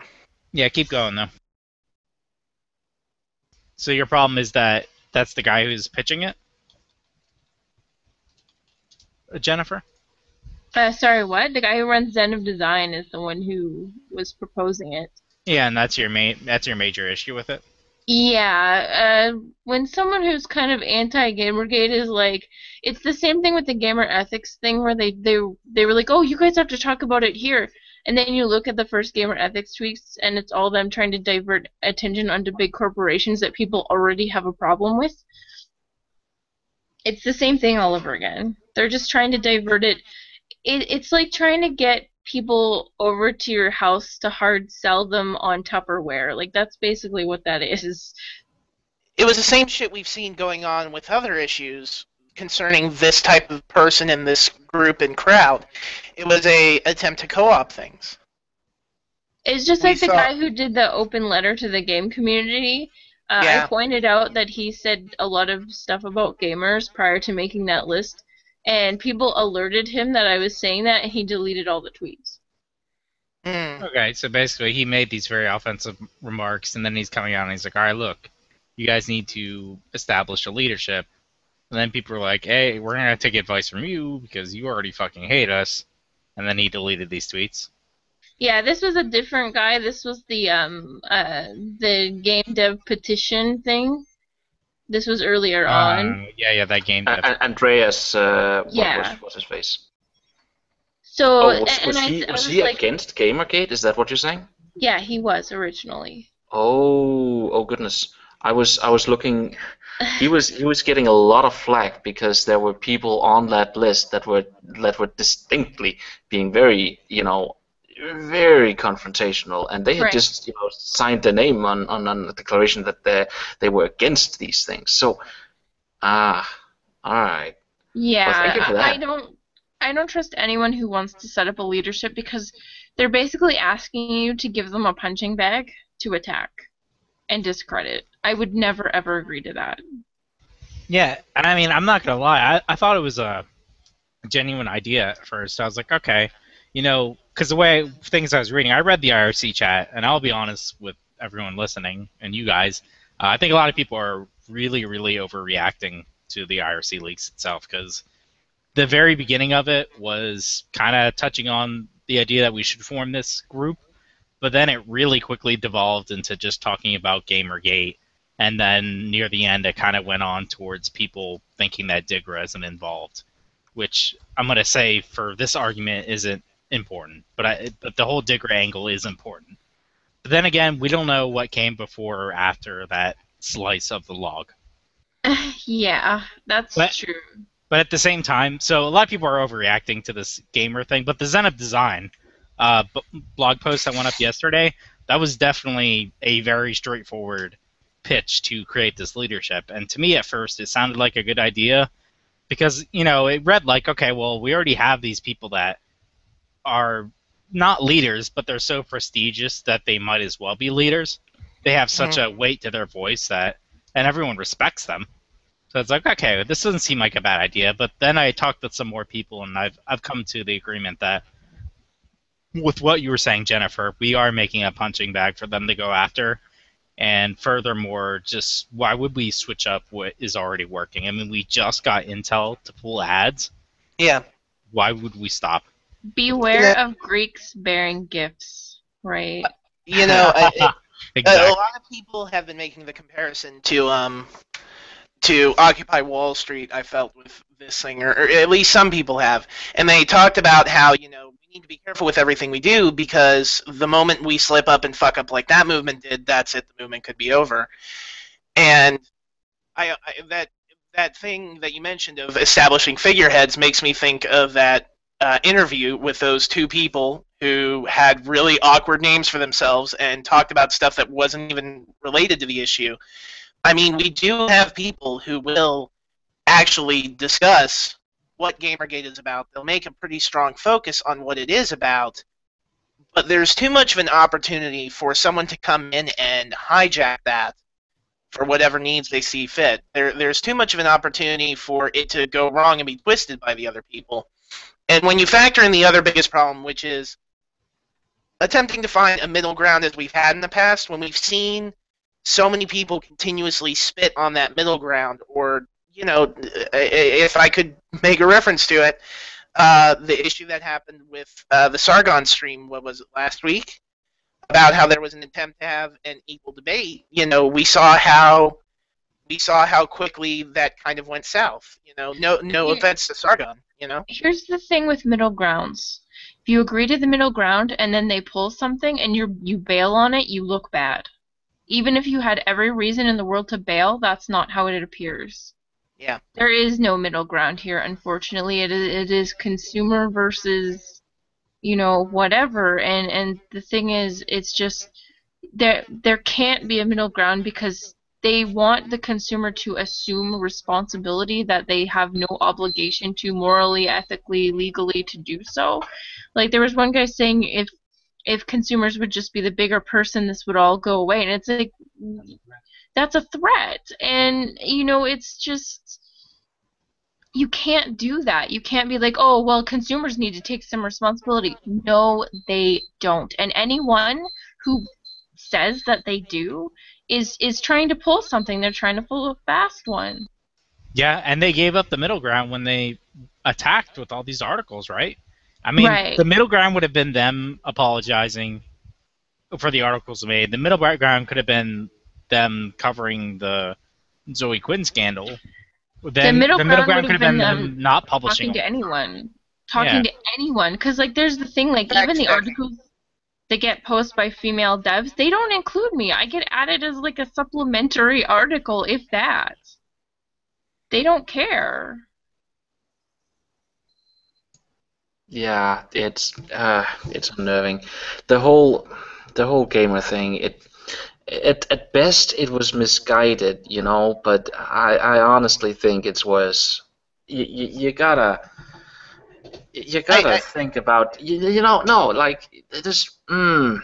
Yeah, keep going though. So your problem is that that's the guy who's pitching it, Uh, Jennifer. Uh, sorry, what? The guy who runs Zen of Design is the one who was proposing it. Yeah, and that's your main that's your major issue with it. Yeah, uh, when someone who's kind of anti-Gamergate is like, it's the same thing with the gamer ethics thing where they they they were like, oh, you guys have to talk about it here, and then you look at the first gamer ethics tweets and it's all them trying to divert attention onto big corporations that people already have a problem with. It's the same thing all over again. They're just trying to divert it. it it's like trying to get people over to your house to hard sell them on Tupperware. Like that's basically what that is. it was the same shit we've seen going on with other issues concerning this type of person and this group and crowd. It was a attempt to co-op things. It's just We like the saw- guy who did the open letter to the game community. Uh, Yeah. I pointed out that he said a lot of stuff about gamers prior to making that list, and people alerted him that I was saying that, and he deleted all the tweets. Hmm. Okay, so basically he made these very offensive remarks, and then he's coming out and he's like, "All right, look, you guys need to establish a leadership." And then people are like, "Hey, we're gonna take advice from you because you already fucking hate us." And then he deleted these tweets. Yeah, this was a different guy. This was the um uh the game dev petition thing. This was earlier on. Uh, yeah, yeah, that game. A- dev. A- Andreas, uh, what Yeah. was, what's his face? So Oh, was, was and he I was was he like, against Gamergate? Is that what you're saying? yeah, he was originally. Oh, oh goodness. I was I was looking. He was he was getting a lot of flack because there were people on that list that were that were distinctly being very you know very confrontational, and they had Right. just you know signed their name on, on, on a declaration that they they were against these things. So, ah, all right. Yeah, thank you for I- I don't I don't trust anyone who wants to set up a leadership because they're basically asking you to give them a punching bag to attack and discredit. I would never ever agree to that. Yeah, and I mean, I'm not gonna lie. I, I thought it was a genuine idea at first. I was like, okay, you know, because the way things I was reading, I read the IRC chat, and I'll be honest with everyone listening and you guys. Uh, I think a lot of people are really, really overreacting to the IRC leaks itself because the very beginning of it was kind of touching on the idea that we should form this group, but then it really quickly devolved into just talking about Gamergate and then near the end it kind of went on towards people thinking that DiGRA isn't involved, which I'm gonna say for this argument isn't important, but I but the whole DiGRA angle is important. But then again, we don't know what came before or after that slice of the log. yeah, that's But- true. But at the same time, so a lot of people are overreacting to this gamer thing. But the Zen of Design uh, b- blog post that went up yesterday, that was definitely a very straightforward pitch to create this leadership. And to me, at first, it sounded like a good idea because you know it read like, okay, well, we already have these people that are not leaders, but they're so prestigious that they might as well be leaders. They have such a weight to their voice that, and everyone respects them. So it's like, okay, this doesn't seem like a bad idea. But then I talked with some more people, and I've I've come to the agreement that with what you were saying, Jennifer, we are making a punching bag for them to go after. And furthermore, just why would we switch up what is already working? I mean, we just got Intel to pull ads. Yeah. Why would we stop? Beware Yeah. of Greeks bearing gifts, right? You know, I, it, Exactly. a lot of people have been making the comparison to um to Occupy Wall Street. I felt with this thing, or, or at least some people have, and they talked about how you know we need to be careful with everything we do because the moment we slip up and fuck up like that movement did, that's it. The movement could be over. And I, I that that thing that you mentioned of establishing figureheads makes me think of that uh, interview with those two people who had really awkward names for themselves and talked about stuff that wasn't even related to the issue. I mean, we do have people who will actually discuss what Gamergate is about. They'll make a pretty strong focus on what it is about, but there's too much of an opportunity for someone to come in and hijack that for whatever needs they see fit. There, there's too much of an opportunity for it to go wrong and be twisted by the other people. And when you factor in the other biggest problem, which is attempting to find a middle ground as we've had in the past, when we've seen so many people continuously spit on that middle ground, or, you know, if I could make a reference to it, uh, the issue that happened with uh, the Sargon stream, what was it, last week? About how there was an attempt to have an equal debate. You know, we saw how we saw how quickly that kind of went south. You know, no no Yeah. offense to Sargon. You know, Here's the thing with middle grounds. If you agree to the middle ground and then they pull something and you you bail on it, you look bad. Even if you had every reason in the world to bail, that's not how it appears. Yeah. There is no middle ground here, unfortunately. It is, it is consumer versus, you know, whatever. And and the thing is, it's just there there can't be a middle ground because they want the consumer to assume responsibility that they have no obligation to morally, ethically, legally to do so. Like there was one guy saying if if consumers would just be the bigger person, this would all go away, and it's like that's a threat, and you know it's just you can't do that. You can't be like, oh well, consumers need to take some responsibility. No, they don't, and anyone who says that they do is is trying to pull something. They're trying to pull a fast one. Yeah, and they gave up the middle ground when they attacked with all these articles, right? I mean, Right. the middle ground would have been them apologizing for the articles made. The middle ground could have been them covering the Zoe Quinn scandal. Then middle the middle ground ground would could have have been been them not publishing. Talking to anyone. talking Yeah. to anyone because like there's the thing like even the articles that get posted by female devs they don't include me i get added as like a supplementary article if that they don't care Yeah, it's uh, it's unnerving. The whole the whole gamer thing. It at at best it was misguided, you know. But I I honestly think it's worse. You you, you gotta you gotta I- think about you, you know no like this. Mm,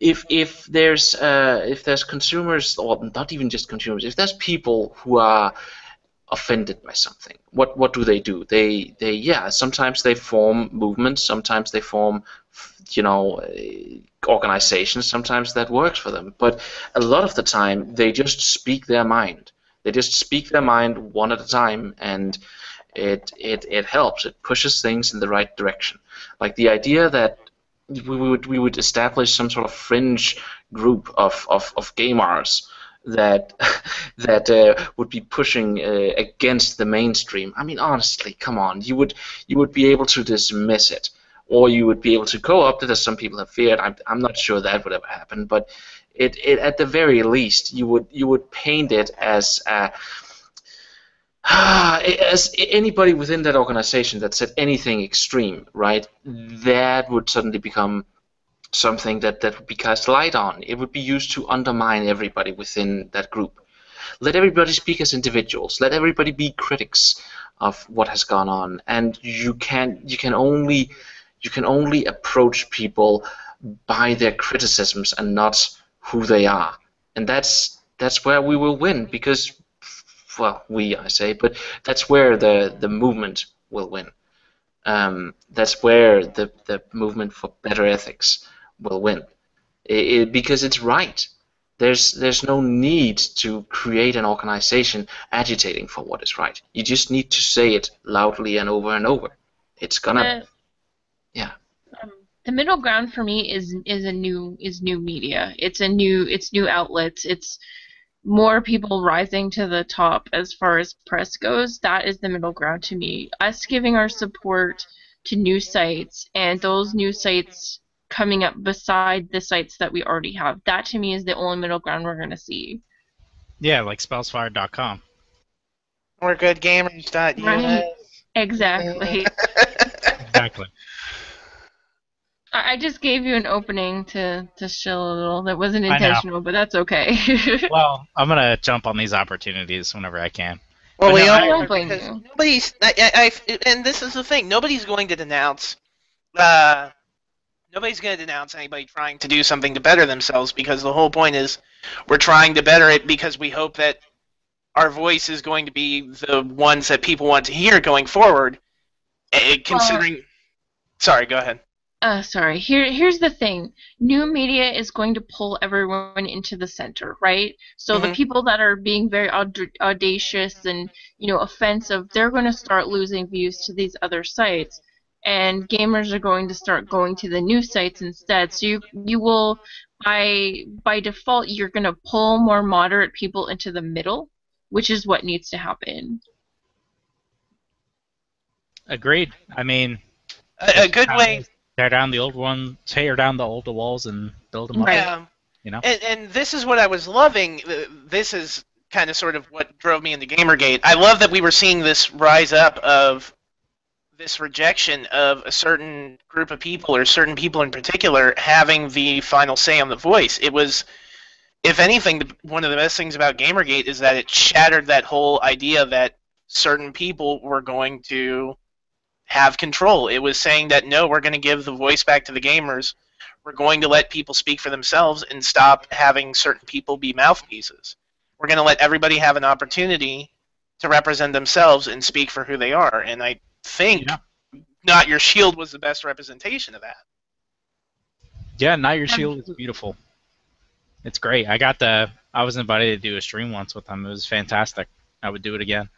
if if there's uh, if there's consumers or not even just consumers, if there's people who are offended by something. What what do they do? They they yeah. Sometimes they form movements. Sometimes they form you know uh, organizations. Sometimes that works for them. But a lot of the time they just speak their mind. They just speak their mind one at a time, and it it it helps. It pushes things in the right direction. Like the idea that we would we would establish some sort of fringe group of of, of gamers that that uh, would be pushing uh, against the mainstream. I mean, honestly, come on, you would you would be able to dismiss it, or you would be able to co-opt it, as some people have feared. I'm, I'm not sure that would ever happen, but it, it at the very least you would you would paint it as as anybody within that organization that said anything extreme, right? That would suddenly become something that, that would be cast light on. It would be used to undermine everybody within that group. Let everybody speak as individuals. Let everybody be critics of what has gone on. And you can you can only you can only approach people by their criticisms and not who they are. And that's that's where we will win because well we I say, but that's where the the movement will win. Um, that's where the the movement for better ethics will win it, it- because it's right. There's there's no need to create an organization agitating for what is right. You just need to say it loudly and over and over. It's gonna The- yeah. um, the middle ground for me is is a new is new media it's a new it's new outlets it's more people rising to the top as far as press goes that is the middle ground to me us giving our support to new sites and those new sites coming up beside the sites that we already have that to me is the only middle ground we're going to see Yeah, like spellsfire.com. We're good gamers. Right. exactly Exactly. I I just gave you an opening to, to chill a little. That wasn't intentional, but that's okay. well, I'm gonna jump on these opportunities whenever I can. Well, But we no, all I don't blame because you. nobody's. I, I, I- and this is the thing. Nobody's going to denounce. Uh, nobody's going to denounce anybody trying to do something to better themselves because the whole point is we're trying to better it because we hope that our voice is going to be the ones that people want to hear going forward. eh, considering. Sorry, go ahead. Uh, sorry. Here, here's the thing. New media is going to pull everyone into the center, right? So the Mhm. people that are being very aud- audacious and you know offensive, they're going to start losing views to these other sites, and gamers are going to start going to the new sites instead. So you you will by by default you're going to pull more moderate people into the middle, which is what needs to happen. Agreed. I mean, A, a good way. Tear down the old one, tear down the older walls, and build them up. Right. Yeah. You know? And, and this is what I was loving. Uh, This is kind of sort of what drove me into Gamergate. I love that we were seeing this rise up of this rejection of a certain group of people or certain people in particular having the final say on the voice. It was, if anything, one of the best things about Gamergate is that it shattered that whole idea that certain people were going to have control. It was saying that no, we're going to give the voice back to the gamers we're going to let people speak for themselves and stop having certain people be mouthpieces. We're going to let everybody have an opportunity to represent themselves and speak for who they are. And I think Yeah. Not Your Shield was the best representation of that. Yeah, Not Your Shield is beautiful. It's great. I got the. I was invited to do a stream once with them. It was fantastic. I would do it again.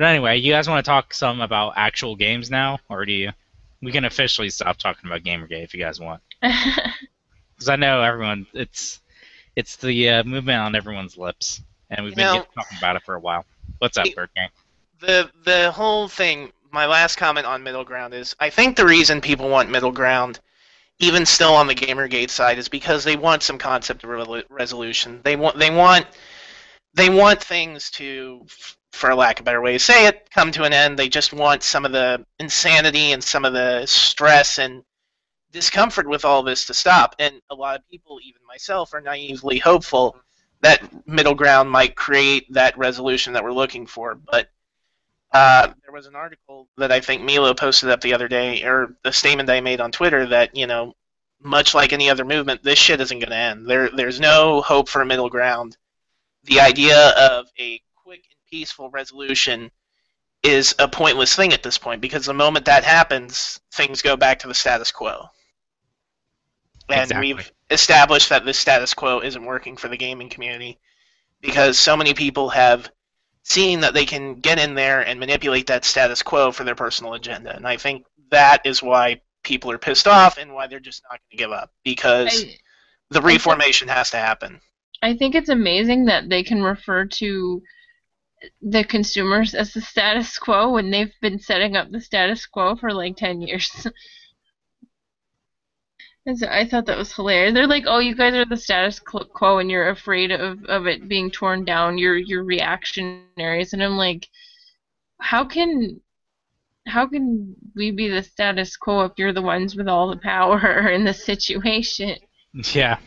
But anyway, you guys want to talk some about actual games now, or do you? We can officially stop talking about Gamergate if you guys want, because I know everyone. It's it's the uh, movement on everyone's lips, and we've You been know- getting- talking about it for a while. What's up, Hey- Bird Gang? the the whole thing. My last comment on middle ground is I think the reason people want middle ground, even still on the GamerGate side, is because they want some concept of re- resolution. They want they want they want things to, for lack of a better way to say it, come to an end. They just want some of the insanity and some of the stress and discomfort with all this to stop. And a lot of people, even myself, are naively hopeful that middle ground might create that resolution that we're looking for. But uh, there was an article that I think Milo posted up the other day, or the statement I made on Twitter that you know, much like any other movement, this shit isn't going to end. There, there's no hope for a middle ground. The idea of a peaceful resolution is a pointless thing at this point because the moment that happens, things go back to the status quo. And Exactly. we've established that this status quo isn't working for the gaming community because so many people have seen that they can get in there and manipulate that status quo for their personal agenda. And I think that is why people are pissed off and why they're just not going to give up because I, the reformation has to happen. I think it's amazing that they can refer to the consumers as the status quo when they've been setting up the status quo for like 10 years. And so I thought that was hilarious. They're like, "Oh, you guys are the status quo, and you're afraid of, of it being torn down. You're you're reactionaries." And I'm like, "How can how can we be the status quo if you're the ones with all the power in the situation?" Yeah.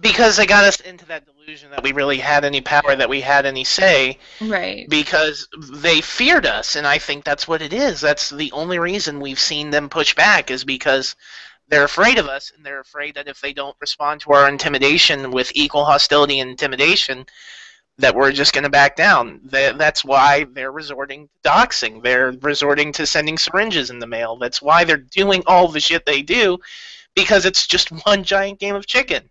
Because they got us into that delusion that we really had any power, that we had any say, Right. because they feared us, and I think that's what it is. That's the only reason we've seen them push back is because they're afraid of us, and they're afraid that if they don't respond to our intimidation with equal hostility and intimidation, that we're just going to back down. Tha- That's why they're resorting to doxing. They're resorting to sending syringes in the mail. That's why they're doing all the shit they do, because it's just one giant game of chicken.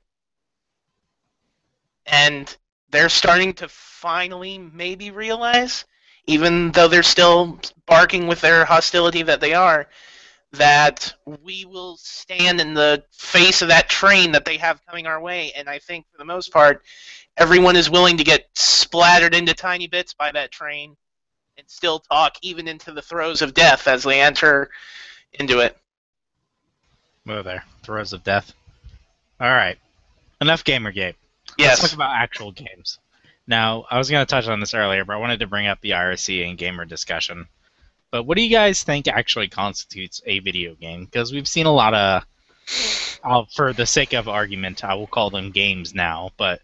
And they're starting to finally maybe realize, even though they're still barking with their hostility that they are, that we will stand in the face of that train that they have coming our way. And I think for the most part, everyone is willing to get splattered into tiny bits by that train and still talk even into the throes of death as they enter into it. Whoa there. Throes of death. Alright. Enough Gamergate. Let's talk about actual games. Now, I was going to touch on this earlier, but I wanted to bring up the IRC and gamer discussion. But what do you guys think actually constitutes a video game? Because we've seen a lot of, I'll, for the sake of argument, I will call them games now, but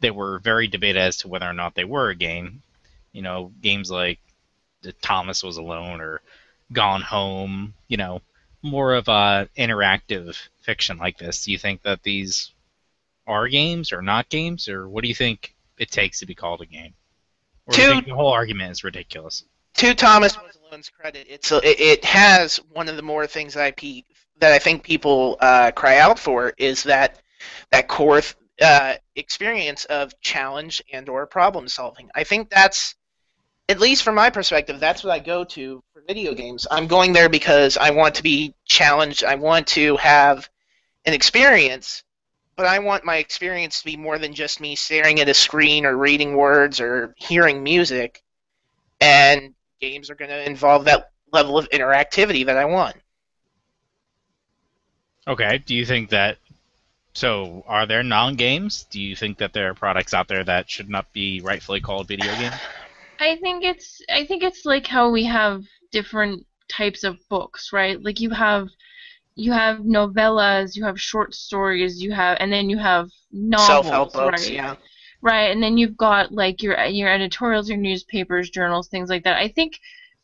they were very debated as to whether or not they were a game. You know, games like Thomas Was Alone or Gone Home, you know, more of a interactive fiction like this. Do you think that these are games or not games, or what do you think it takes to be called a game? Or think the whole argument is ridiculous? to Thomas Was Alone's credit, it's a, it, it has one of the more things that I pe- that I think people uh, cry out for is that that core th- uh, experience of challenge and or problem solving. I think that's at least from my perspective, that's what I go to for video games. I'm going there because I want to be challenged. I want to have an experience, but I want my experience to be more than just me staring at a screen or reading words or hearing music. And games are going to involve that level of interactivity that I want. Okay. Do you think that? So, are there non-games? Do you think that there are products out there that should not be rightfully called video games? I think it's I think it's like how we have different types of books, right? Like you have you have novellas, you have short stories, you have and then you have novels, Self-help books, right? yeah. Right, and then you've got like your your editorials, your newspapers, journals, things like that. I think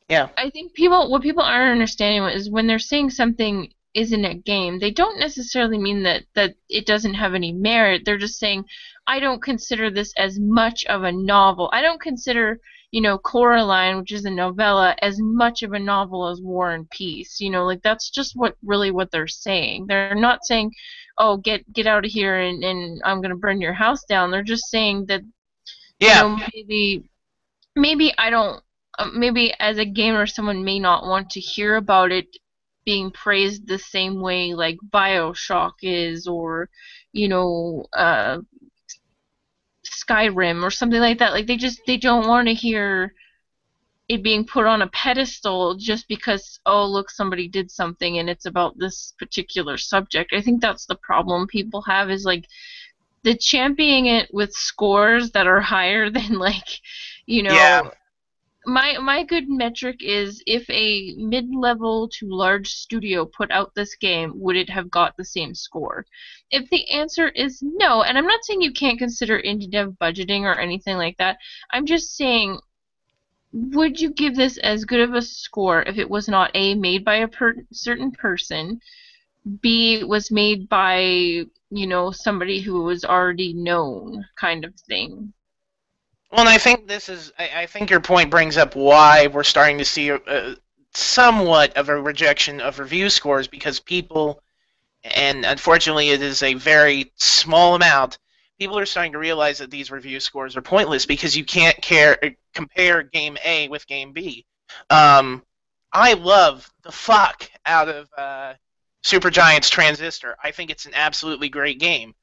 Yeah. I think people what people aren't understanding is when they're saying something isn't a game, they don't necessarily mean that that it doesn't have any merit. They're just saying I don't consider this as much of a novel. I don't consider you know, Coraline, which is a novella, as much of a novel as War and Peace. You know, like that's just what really what they're saying. They're not saying, "Oh, get get out of here and and I'm gonna burn your house down." They're just saying that Yeah. you know, maybe maybe I don't uh, maybe as a gamer someone may not want to hear about it being praised the same way like BioShock is or you know uh Skyrim or something like that like they just they don't want to hear it being put on a pedestal just because oh look somebody did something and it's about this particular subject. I think that's the problem people have is like the championing it with scores that are higher than like you know Yeah. My my good metric is if a mid-level to large studio put out this game would it have got the same score? If the answer is no and i'm not saying you can't consider indie dev budgeting or anything like that i'm just saying would you give this as good of a score if it was not a made by a per- certain person b was made by you know somebody who was already known kind of thing Well, and I think this is. I, I think your point brings up why we're starting to see somewhat of a rejection of review scores because people, and unfortunately, it is a very small amount. People are starting to realize that these review scores are pointless because you can't care compare game A with game B. Um, I love the fuck out of uh, Supergiant's Transistor. I think it's an absolutely great game.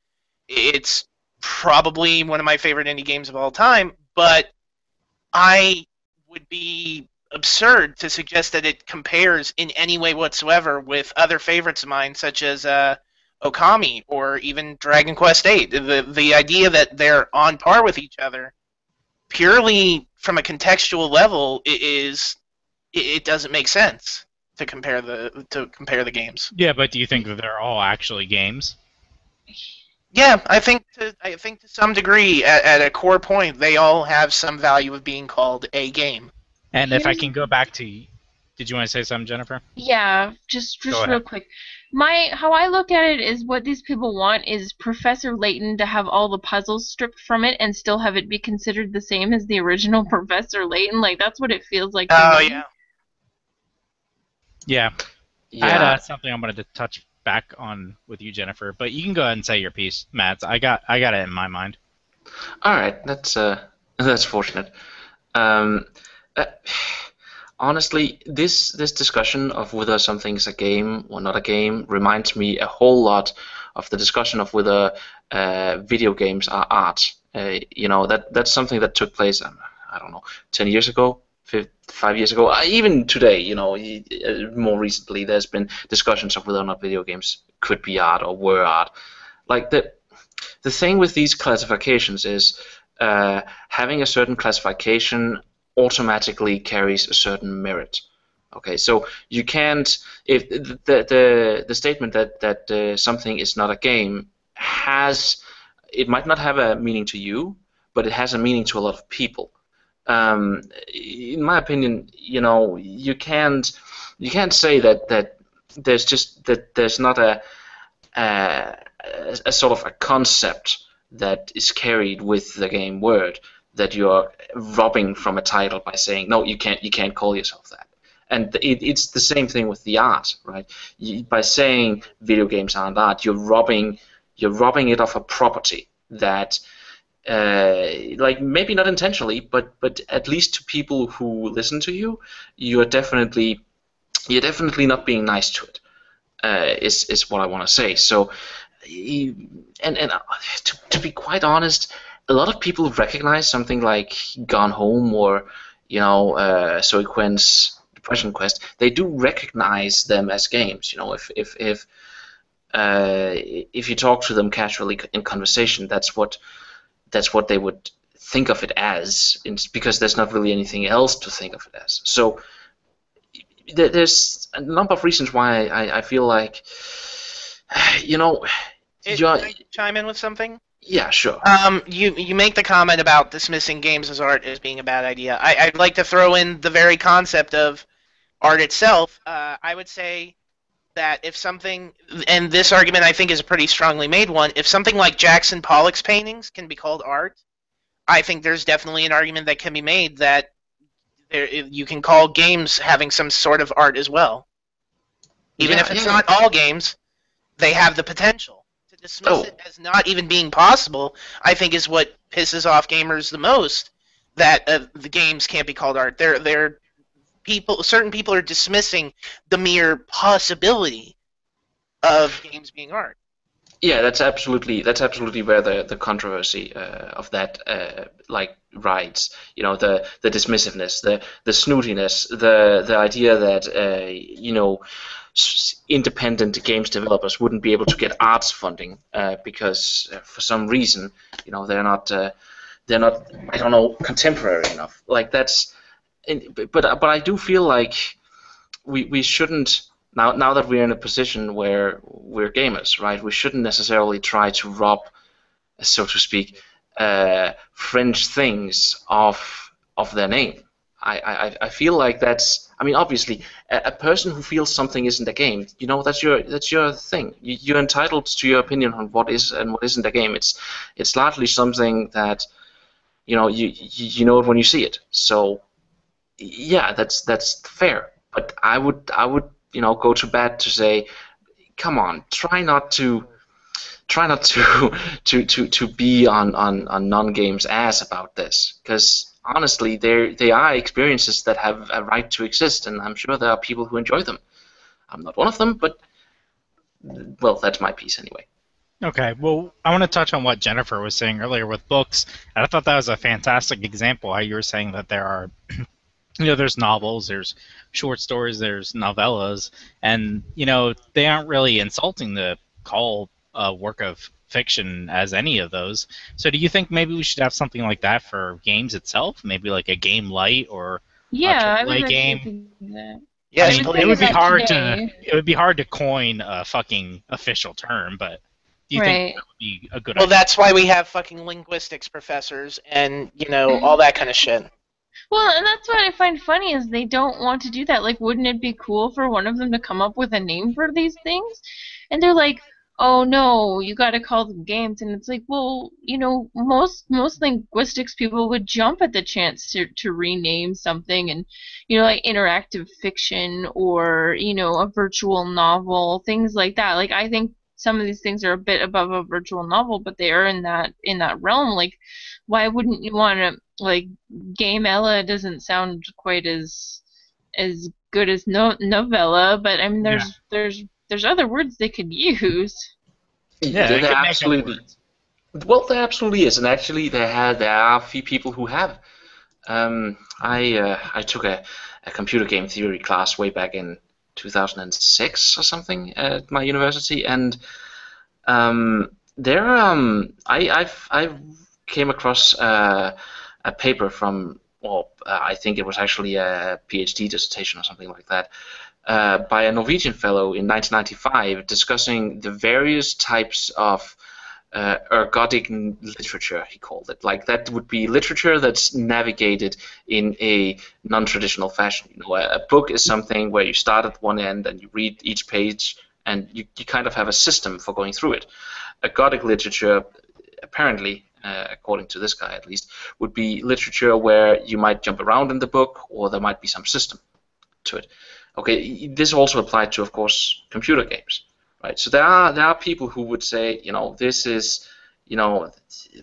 It's probably one of my favorite indie games of all time, but I would be absurd to suggest that it compares in any way whatsoever with other favorites of mine, such as uh, Okami or even Dragon Quest VIII. The the idea that they're on par with each other, purely from a contextual level, i- is it, it doesn't make sense to compare the to compare the games. Yeah, but do you think that they're all actually games? Yeah, I think to I think to some degree, at, at a core point, they all have some value of being called a game. And if I can go back to, did you want to say something, Jennifer? Yeah, just just real quick. My how I look at it is what these people want is Professor Layton to have all the puzzles stripped from it and still have it be considered the same as the original Professor Layton. Like that's what it feels like. Oh yeah. Yeah, Yeah. I had uh, something I wanted to touch back on with you, Jennifer, but you can go ahead and say your piece, Matt. I got I got it in my mind. All right, that's uh, that's fortunate. Um, uh, honestly, this this discussion of whether something is a game or not a game reminds me a whole lot of the discussion of whether uh, video games are art. Uh, you know that that's something that took place. Um, I don't know, ten years ago, five years ago, uh, even today. You know, uh, more recently, there's been discussions of whether or not video games could be art or were art. Like the the thing with these classifications is uh, having a certain classification automatically carries a certain merit. Okay, so you can't if the the the statement that that uh, something is not a game has it might not have a meaning to you, but it has a meaning to a lot of people. Um, in my opinion, you know, you can't you can't say that that there's just that there's not a a, a sort of a concept that is carried with the game word that you're robbing from a title by saying no you can't you can't call yourself that. And it, it's the same thing with the art right? You, by saying video games aren't art you're robbing you're robbing it of a property that uh, like maybe not intentionally but but at least to people who listen to you you're definitely you're definitely not being nice to it uh, is is what I want to say. So, and and uh, to, to be quite honest, a lot of people recognize something like Gone Home or you know uh, Zoe Quinn's Depression Quest. They do recognize them as games. You know, if if if uh, if you talk to them casually in conversation, that's what that's what they would think of it as, because there's not really anything else to think of it as. So there's a number of reasons why I, I feel like, you know, It- you're, can I chime in with something? yeah, sure. Um, you you make the comment about dismissing games as art as being a bad idea. I, I'd like to throw in the very concept of art itself. Uh, I would say that if something, and this argument I think is a pretty strongly made one, if something like Jackson Pollock's paintings can be called art, I think there's definitely an argument that can be made that there, you can call games having some sort of art as well. Even Yeah, if it's yeah. not all games, they have the potential. To dismiss Oh. it as not even being possible, I think is what pisses off gamers the most. That uh, the games can't be called art. They're they're people. Certain people are dismissing the mere possibility of games being art. Yeah, that's absolutely that's absolutely where the the controversy uh, of that uh, like rides. You know, the the dismissiveness, the the snootiness, the the idea that uh, you know independent games developers wouldn't be able to get arts funding uh, because uh, for some reason, you know, they're not uh, they're not I don't know contemporary enough. Like that's, but but I do feel like we we shouldn't now now that we're in a position where we're gamers, right? We shouldn't necessarily try to rob, so to speak, uh, fringe things of of their name. I, I, I feel like that's. I mean, obviously, a, a person who feels something isn't a game, you know, that's your that's your thing. You, you're entitled to your opinion on what is and what isn't a game. It's it's largely something that, you know, you you, you know it when you see it. So, yeah, that's that's fair. But I would I would you know go to bat to say, come on, try not to try not to to to, to be on on, on non games ass about this because honestly there they are experiences that have a right to exist and I'm sure there are people who enjoy them. I'm not one of them, but well, that's my piece anyway. Okay, well, I want to touch on what Jennifer was saying earlier with books, and I thought that was a fantastic example. How you were saying that there are, you know, there's novels, there's short stories, there's novellas, and you know they aren't really insulting to call a work of fiction as any of those. So, do you think maybe we should have something like that for games itself? Maybe like a game light or Yeah, I AAA game. yeah I mean, it would be hard today. to it would be hard to coin a fucking official term, but do you Right. think that would be a good Well, idea? that's why we have fucking linguistics professors and you know all that kind of shit. Well, and that's what I find funny is they don't want to do that. Like, wouldn't it be cool for one of them to come up with a name for these things? And they're like, "Oh no, you got to call them games." And it's like, well, you know, most most linguistics people would jump at the chance to to rename something, and you know, like interactive fiction or you know, a virtual novel, things like that. Like, I think some of these things are a bit above a virtual novel, but they are in that in that realm. Like, why wouldn't you want to like Game Ella doesn't sound quite as as good as no, novella, but I mean there's there's there's other words they could use. Yeah, there, it there make absolutely. words. Well, there absolutely is, and actually, there have, there are a few people who have. Um, I uh, I took a, a computer game theory class way back in 2006 or something at my university, and um, there um, I I've I came across uh, a paper from well uh, I think it was actually a PhD dissertation or something like that uh, by a Norwegian fellow in 1995 discussing the various types of uh, ergodic literature, he called it. Like that would be literature that's navigated in a non-traditional fashion. You know, a, a book is something where you start at one end and you read each page, and you, you kind of have a system for going through it. Ergodic literature, apparently, uh, according to this guy at least, would be literature where you might jump around in the book, or there might be some system to it. Okay, this also applied to, of course, computer games, right? So there are there are people who would say, you know, this is, you know,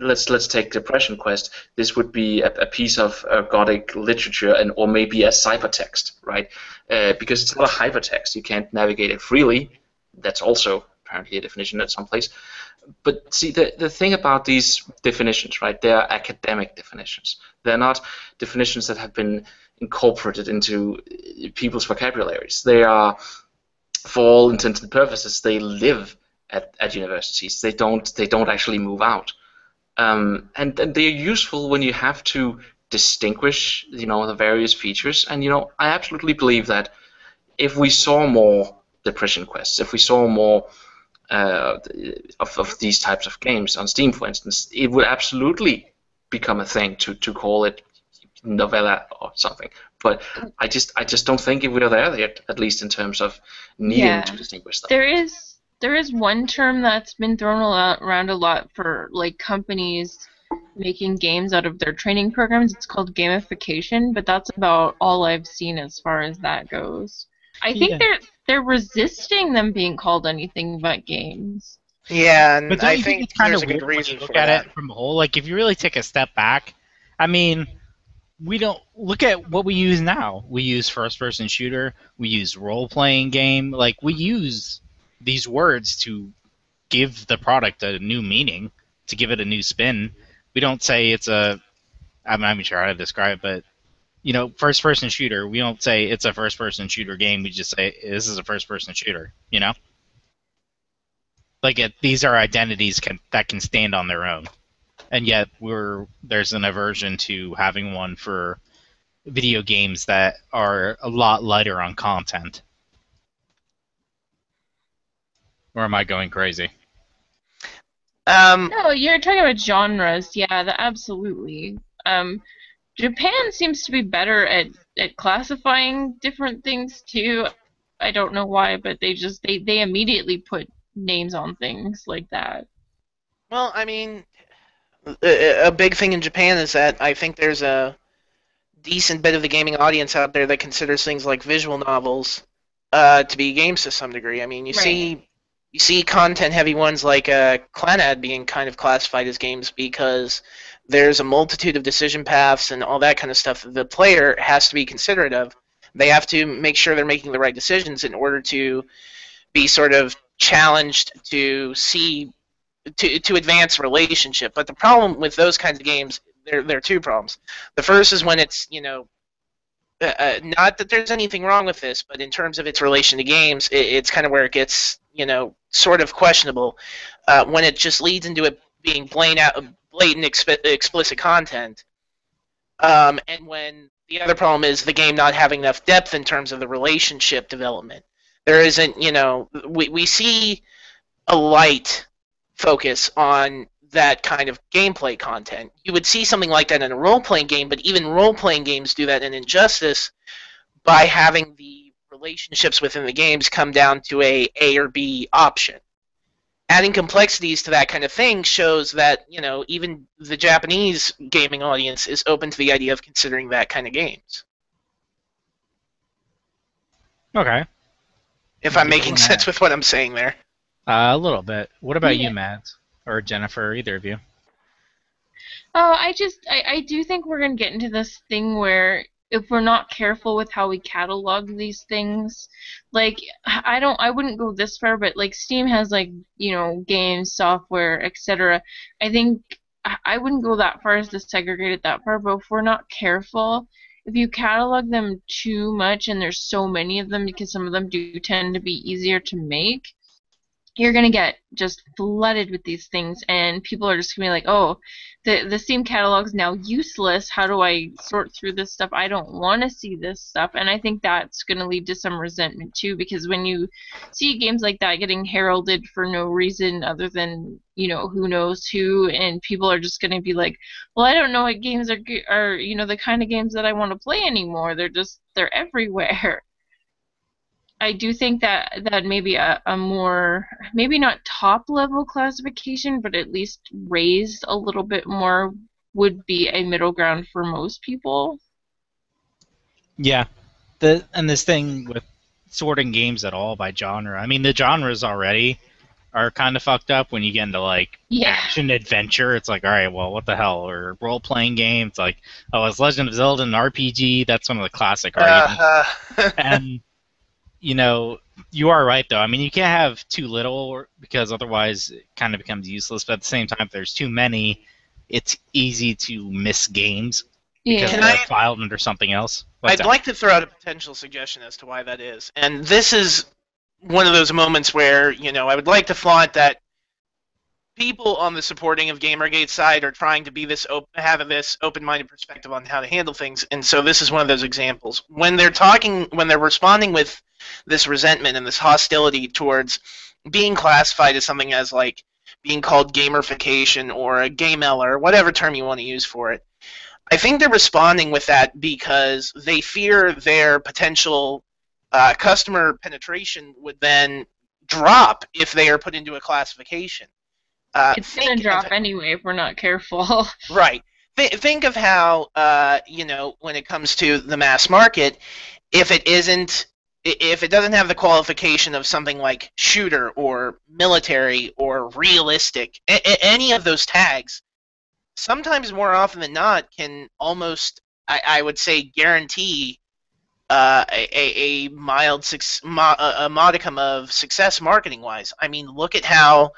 let's let's take Depression Quest. This would be a, a piece of ergodic literature, and or maybe a cybertext, right? Uh, because it's not a hypertext, you can't navigate it freely. That's also apparently a definition at some place. But see, the, the thing about these definitions, right, they are academic definitions. They're not definitions that have been incorporated into uh, people's vocabularies. They are, for all intents and purposes, they live at, at universities. They don't they don't actually move out, um, and, and they're useful when you have to distinguish, you know, the various features. And you know, I absolutely believe that if we saw more depression quests, if we saw more uh, of, of these types of games on Steam, for instance, it would absolutely become a thing to, to call it novella or something. But I just I just don't think we're there yet, at least in terms of needing Yeah. to distinguish them. There is there is one term that's been thrown around a lot for like companies making games out of their training programs. It's called gamification, but that's about all I've seen as far as that goes. I think Yeah. they're they're resisting them being called anything but games. Yeah, and But don't I you think, think it's kind there's of a weird good when reason you look for at that. it from a whole? Like, if you really take a step back, I mean, we don't look at what we use now. We use first-person shooter. We use role-playing game. Like, we use these words to give the product a new meaning, to give it a new spin. We don't say it's a. I'm not even sure how to describe it, but you know, first person shooter. We don't say it's a first person shooter game. We just say this is a first person shooter. You know, like it, these are identities can, that can stand on their own, and yet we're there's an aversion to having one for video games that are a lot lighter on content. Or am I going crazy? Um, No, you're talking about genres. Yeah, that, absolutely. Um, Japan seems to be better at, at classifying different things too. I don't know why, but they just they, they immediately put names on things like that. well, I mean, a, a big thing in Japan is that I think there's a decent bit of the gaming audience out there that considers things like visual novels uh, to be games to some degree. I mean, you Right. see, you see content-heavy ones like uh, Clannad being kind of classified as games because there's a multitude of decision paths and all that kind of stuff the player has to be considerate of. They have to make sure they're making the right decisions in order to be sort of challenged to see to to advance relationship. But the problem with those kinds of games, there there are two problems. The first is when it's you know. Uh, uh, not that there's anything wrong with this, but in terms of its relation to games, it, it's kind of where it gets, you know, sort of questionable. Uh, when it just leads into it being blatant, out, blatant exp- explicit content, um, and when the other problem is the game not having enough depth in terms of the relationship development. There isn't, you know, we we see a light focus on that kind of gameplay content. You would see something like that in a role playing game, but even role playing games do that in Injustice by having the relationships within the games come down to a A or B option. Adding complexities to that kind of thing shows that, you know, even the Japanese gaming audience is open to the idea of considering that kind of games. Okay. If I'm making yeah. sense with what I'm saying there. Uh, a little bit. What about Yeah. you, Matt? Or Jennifer, either of you? Oh, I just I, I do think we're gonna get into this thing where if we're not careful with how we catalog these things, like I don't I wouldn't go this far, but like Steam has like, you know, games, software, etc. I think I wouldn't go that far as to segregate it that far, but if we're not careful, if you catalog them too much and there's so many of them because some of them do tend to be easier to make, you're gonna get just flooded with these things and people are just gonna be like, oh, the the Steam catalog's now useless. How do I sort through this stuff? I don't want to see this stuff, and I think that's going to lead to some resentment too. Because when you see games like that getting heralded for no reason other than you know who knows who, and people are just going to be like, well, I don't know what games are are you know the kind of games that I want to play anymore. They're just they're everywhere. I do think that that maybe a, a more maybe not top level classification, but at least raised a little bit more would be a middle ground for most people. Yeah. The and this thing with sorting games at all by genre. I mean, the genres already are kind of fucked up when you get into like Yeah. action adventure. It's like, all right, well, what the hell? Or role playing game. It's like, oh, it's Legend of Zelda an RPG? That's one of the classic arguments. Uh, and you know, you are right though. I mean, you can't have too little because otherwise it kind of becomes useless. But at the same time, if there's too many, it's easy to miss games because Yeah. Can they're I- filed under something else. What's I'd that? like to throw out a potential suggestion as to why that is. And this is one of those moments where, you know, I would like to flaunt that people on the supporting of Gamergate side are trying to be this op- have this open-minded perspective on how to handle things. And so this is one of those examples. When they're talking when they're responding with this resentment and this hostility towards being classified as something as like being called gamification or a gamel or whatever term you want to use for it. I think they're responding with that because they fear their potential uh, customer penetration would then drop if they are put into a classification. Uh, It's gonna think of- drop anyway if we're not careful. Right. Th- think of how, uh, you know, when it comes to the mass market, if it isn't, if it doesn't have the qualification of something like shooter or military or realistic, a- any of those tags, sometimes more often than not can almost, I, I would say, guarantee uh, a, a mild mo- a modicum of success marketing wise. I mean, look at how,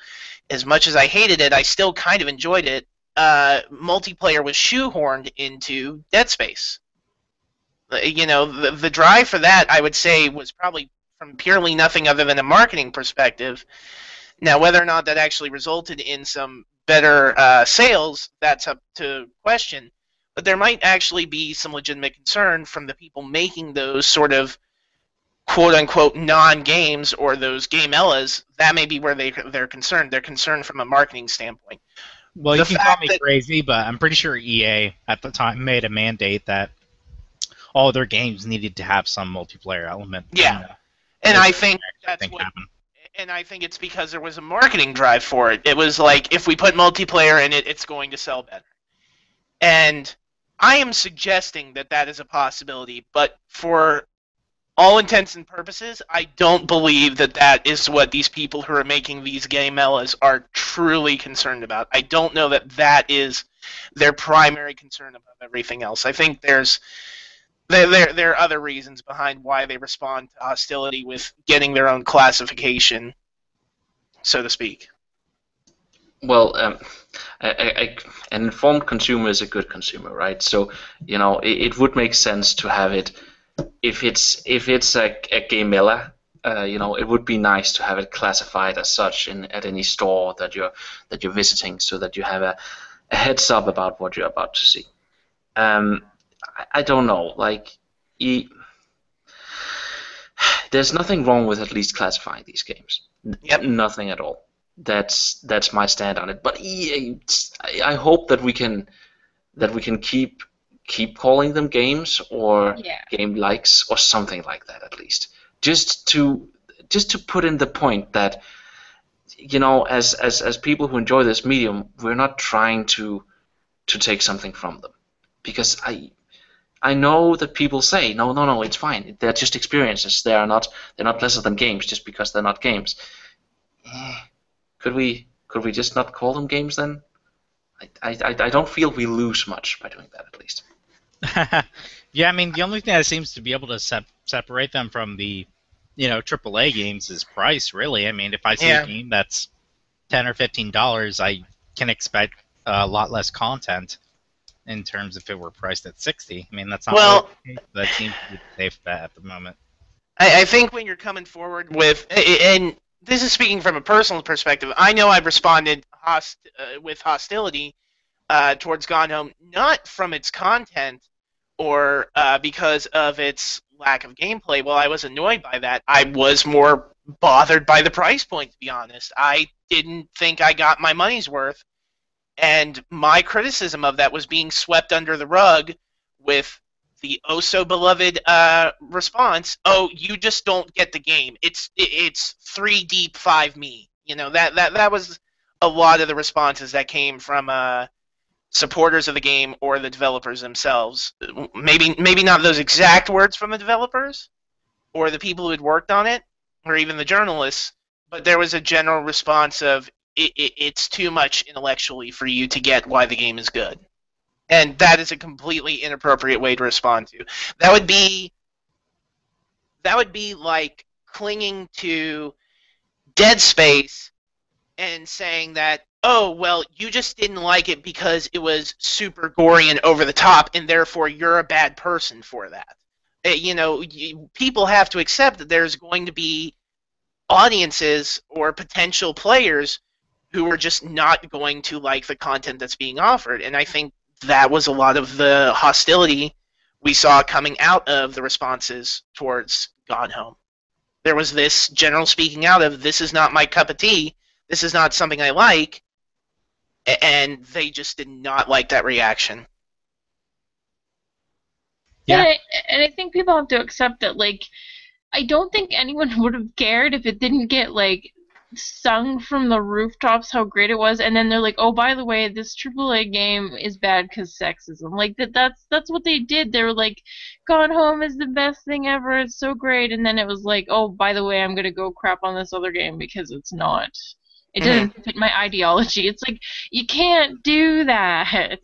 as much as I hated it, I still kind of enjoyed it. Uh, multiplayer was shoehorned into Dead Space. Uh, you know, the, the drive for that, I would say, was probably from purely nothing other than a marketing perspective. Now, whether or not that actually resulted in some better uh, sales, that's up to question but there might actually be some legitimate concern from the people making those sort of quote unquote non games or those game gameellas. That may be where they they're concerned. They're concerned from a marketing standpoint. Well, the you can call me that, crazy, but I'm pretty sure EA at the time made a mandate that all their games needed to have some multiplayer element. Yeah, and, uh, and I think that's think what. Happened. And I think it's because there was a marketing drive for it. It was like if we put multiplayer in it, it's going to sell better. And I am suggesting that that is a possibility, but for all intents and purposes, I don't believe that that is what these people who are making these gameellas are truly concerned about. I don't know that that is their primary concern above everything else. I think there's there, there, there are other reasons behind why they respond to hostility with getting their own classification, so to speak. Well, um, I, I, an informed consumer is a good consumer, right? So, you know, it, it would make sense to have it if it's if it's a, a gameella. Uh, you know, it would be nice to have it classified as such in at any store that you're that you're visiting, so that you have a, a heads up about what you're about to see. Um, I, I don't know, like, e- there's nothing wrong with at least classifying these games. Yep. Nothing at all that's that's my stand on it. But EA, I hope that we can that we can keep keep calling them games or yeah. game likes or something like that at least. Just to just to put in the point that you know as as as people who enjoy this medium, we're not trying to to take something from them because I I know that people say no no no it's fine they're just experiences they are not they're not lesser than games just because they're not games. Eh could we could we just not call them games then? I, I, I don't feel we lose much by doing that at least. yeah, I mean the only thing that seems to be able to sep- separate them from the you know AAA games is price. Really, I mean if I see yeah. a game that's ten or fifteen dollars, I can expect a lot less content in terms if it were priced at sixty. I mean that's not well. Really that seems to be safe bet at the moment. I, I think when you're coming forward with and this is speaking from a personal perspective. I know I've responded host, uh, with hostility uh, towards Gone Home, not from its content or uh, because of its lack of gameplay. Well, I was annoyed by that. I was more bothered by the price point, to be honest. I didn't think I got my money's worth. And my criticism of that was being swept under the rug with the oh so beloved uh, response, "Oh, you just don't get the game. It's it's three deep, five me." You know that that that was a lot of the responses that came from uh, supporters of the game or the developers themselves. Maybe maybe not those exact words from the developers or the people who had worked on it or even the journalists, but there was a general response of it, it, it's too much intellectually for you to get why the game is good and that is a completely inappropriate way to respond to. That would be that would be like clinging to Dead Space and saying that oh well you just didn't like it because it was super gory and over the top and therefore you're a bad person for that. Uh, you know, you, people have to accept that there's going to be audiences or potential players who are just not going to like the content that's being offered and I think that was a lot of the hostility we saw coming out of the responses towards Gone Home. There was this general speaking out of this is not my cup of tea, this is not something I like, and they just did not like that reaction. Yeah, and I, and I think people have to accept that. Like, I don't think anyone would have cared if it didn't get like sung from the rooftops how great it was, and then they're like, "Oh, by the way, this AAA game is bad because sexism." Like that. That's that's what they did. They were like, "Gone Home is the best thing ever. It's so great," and then it was like, "Oh, by the way, I'm gonna go crap on this other game because it's not. It mm-hmm. doesn't fit my ideology." It's like you can't do that.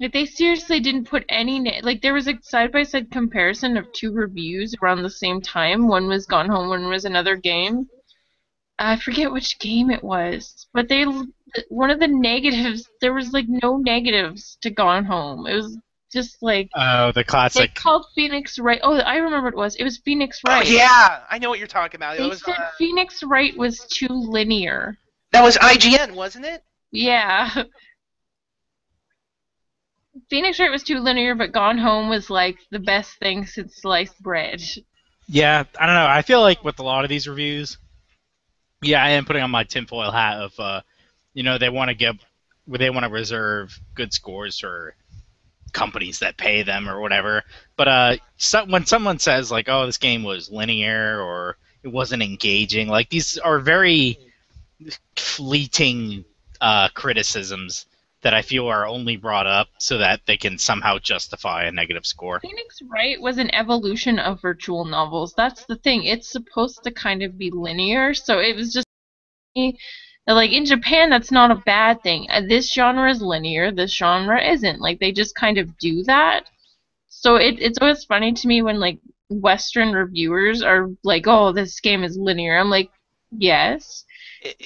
Like they seriously didn't put any na- like there was a side by side comparison of two reviews around the same time. One was Gone Home, one was another game. I forget which game it was, but they one of the negatives there was like no negatives to Gone Home. It was just like Oh, the classic they classic. called Phoenix Wright. Oh, I remember what it was. It was Phoenix Oh, Wright. yeah, I know what you're talking about. It They was said uh, Phoenix Wright was too linear. that was IGN, wasn't it? Yeah. Phoenix Wright was too linear, but Gone Home was like the best thing since sliced bread. Yeah, I don't know. I feel like with a lot of these reviews, yeah, I am putting on my tinfoil hat of, uh, you know, they want to give, they want to reserve good scores for companies that pay them or whatever. But uh, so, when someone says like, "Oh, this game was linear" or "It wasn't engaging," like these are very fleeting uh, criticisms that I feel are only brought up so that they can somehow justify a negative score. Phoenix Wright was an evolution of virtual novels. That's the thing. It's supposed to kind of be linear, so it was just like in Japan that's not a bad thing. Uh, This genre is linear, this genre isn't. Like they just kind of do that. So it, it's always funny to me when like Western reviewers are like, "Oh, this game is linear." I'm like, "Yes,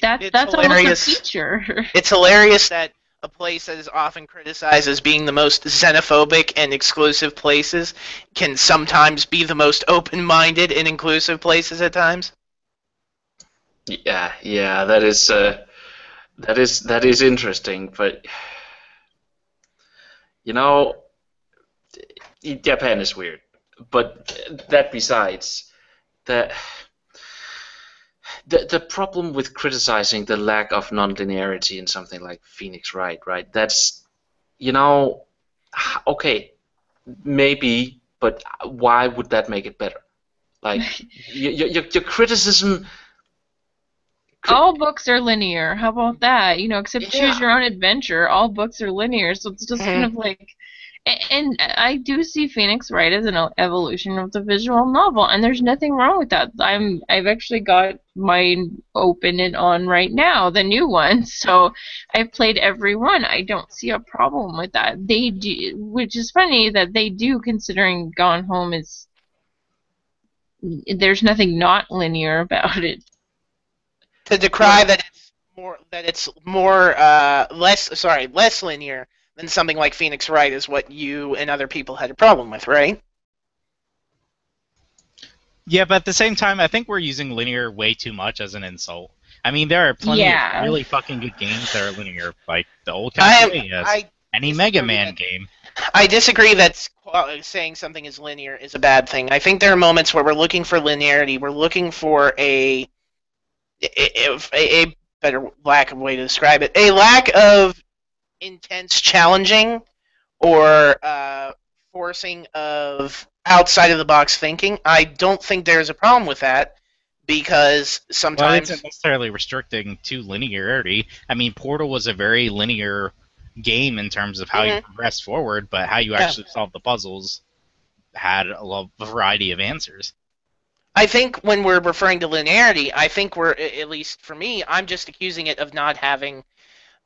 that it's that's hilarious. almost a feature." It's hilarious that a place that is often criticized as being the most xenophobic and exclusive places can sometimes be the most open-minded and inclusive places at times. Yeah, yeah, that is uh, that is that is interesting, but you know, Japan is weird. But that besides, the the the problem with criticizing the lack of nonlinearity in something like Phoenix Wright, right? That's you know, okay, maybe, but why would that make it better? Like your your, your criticism. All books are linear. How about that? You know, except choose your own adventure. All books are linear, so it's just kind Mhm. of like. And I do see Phoenix Wright as an evolution of the visual novel, and there's nothing wrong with that. I'm I've actually got mine open and on right now, the new one. So I've played every one. I don't see a problem with that. They do, which is funny that they do, considering Gone Home is. There's nothing not linear about it. To decry that it's more that it's more uh, less sorry less linear than something like Phoenix Wright is what you and other people had a problem with, right? Yeah, but at the same time, I think we're using linear way too much as an insult. I mean, there are plenty Yeah. of really fucking good games that are linear, like the old I am Castlevania, I any Mega Man that- game. I disagree that saying something is linear is a bad thing. I think there are moments where we're looking for linearity. We're looking for a a, a, a better lack of way to describe it. A lack of intense challenging or uh, forcing of outside of the box thinking. I don't think there's a problem with that because Well, sometimes it's not necessarily restricting to linearity. I mean, Portal was a very linear game in terms of how you Mhm. progressed forward, but how you Yeah. actually solved the puzzles had a variety of answers. I think when we're referring to linearity, I think we're at least for me, I'm just accusing it of not having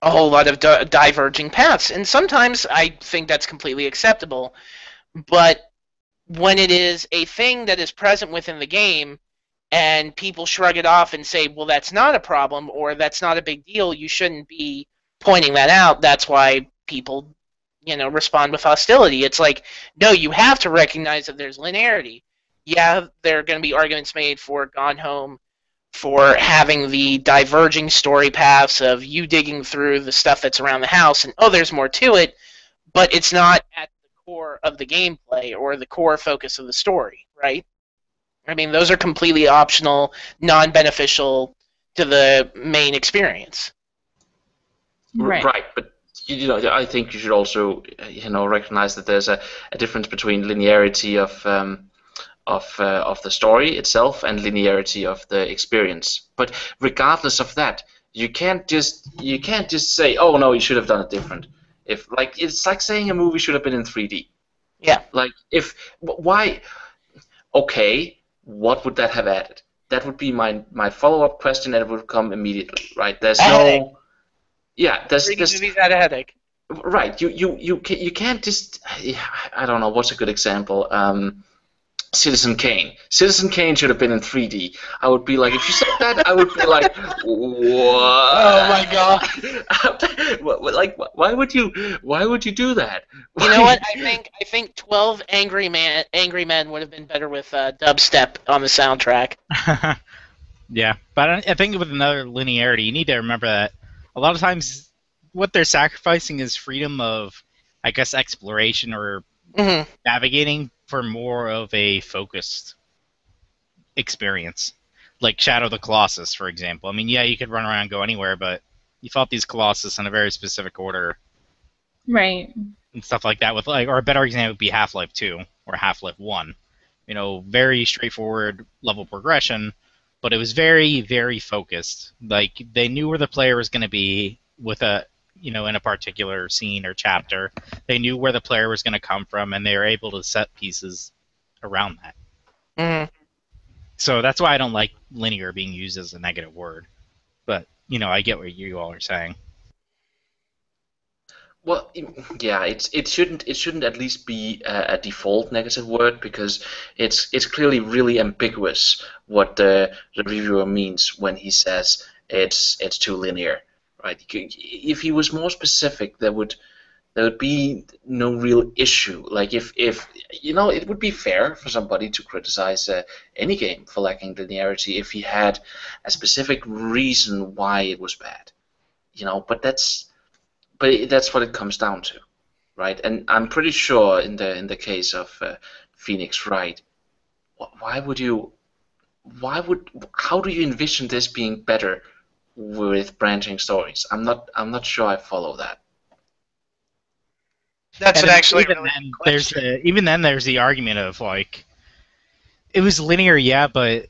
a whole lot of di- diverging paths, and sometimes I think that's completely acceptable. But when it is a thing that is present within the game, and people shrug it off and say, "Well, that's not a problem," or "That's not a big deal," you shouldn't be pointing that out. That's why people, you know, respond with hostility. It's like, no, you have to recognize that there's linearity yeah, there are going to be arguments made for Gone Home for having the diverging story paths of you digging through the stuff that's around the house and oh, there's more to it, but it's not at the core of the gameplay or the core focus of the story, right? I mean, those are completely optional, non-beneficial to the main experience. Right. Right, but you you know, I think you should also, uh, you know, recognize that there's a, a difference between linearity of um, of uh, of the story itself and linearity of the experience. But regardless of that, you can't just you can't just say, oh no, you should have done it different. If like it's like saying a movie should have been in 3D. Yeah. Like if why? Okay, what would that have added? That would be my my follow up question that would come immediately. Right? There's A headache. no. Yeah, there's, 3D there's movies had a headache. right. You you you can you can't just. I don't know what's a good example. Um, Citizen Kane. Citizen Kane should have been in 3D. I would be like, if you said that, I would be like, what? Oh my god! like, why would you? Why would you do that? You know what? I think I think Twelve Angry Man Angry Men would have been better with uh, dubstep on the soundtrack. yeah, but I, I think with another linearity, you need to remember that a lot of times what they're sacrificing is freedom of, I guess, exploration or hmm navigating for more of a focused experience. Like Shadow of the Colossus, for example. I mean, yeah, you could run around and go anywhere, but you fought these Colossus in a very specific order Right. and stuff like that. With like, or a better example would be Half Life Two or Half Life One. You know, very straightforward level progression, but it was very, very focused. Like they knew where the player was going to be with a, you know, in a particular scene or chapter. They knew where the player was going to come from, and they were able to set pieces around that. hmm So that's why I don't like linear being used as a negative word. But you know, I get what you all are saying. Well, yeah, it's it shouldn't it shouldn't at least be a, a default negative word because it's it's clearly really ambiguous what the, the reviewer means when he says it's it's too linear, right? If he was more specific, there would there would be no real issue. Like if if you know, it would be fair for somebody to criticize uh, any game for lacking linearity if he had a specific reason why it was bad, you know. But that's but that's what it comes down to, right? And I'm pretty sure in the in the case of uh, Phoenix Wright, why would you, why would, how do you envision this being better with branching stories? I'm not I'm not sure I follow that. That's And an actually even really then, good there's question. the, even then there's the argument of like it was linear, yeah, but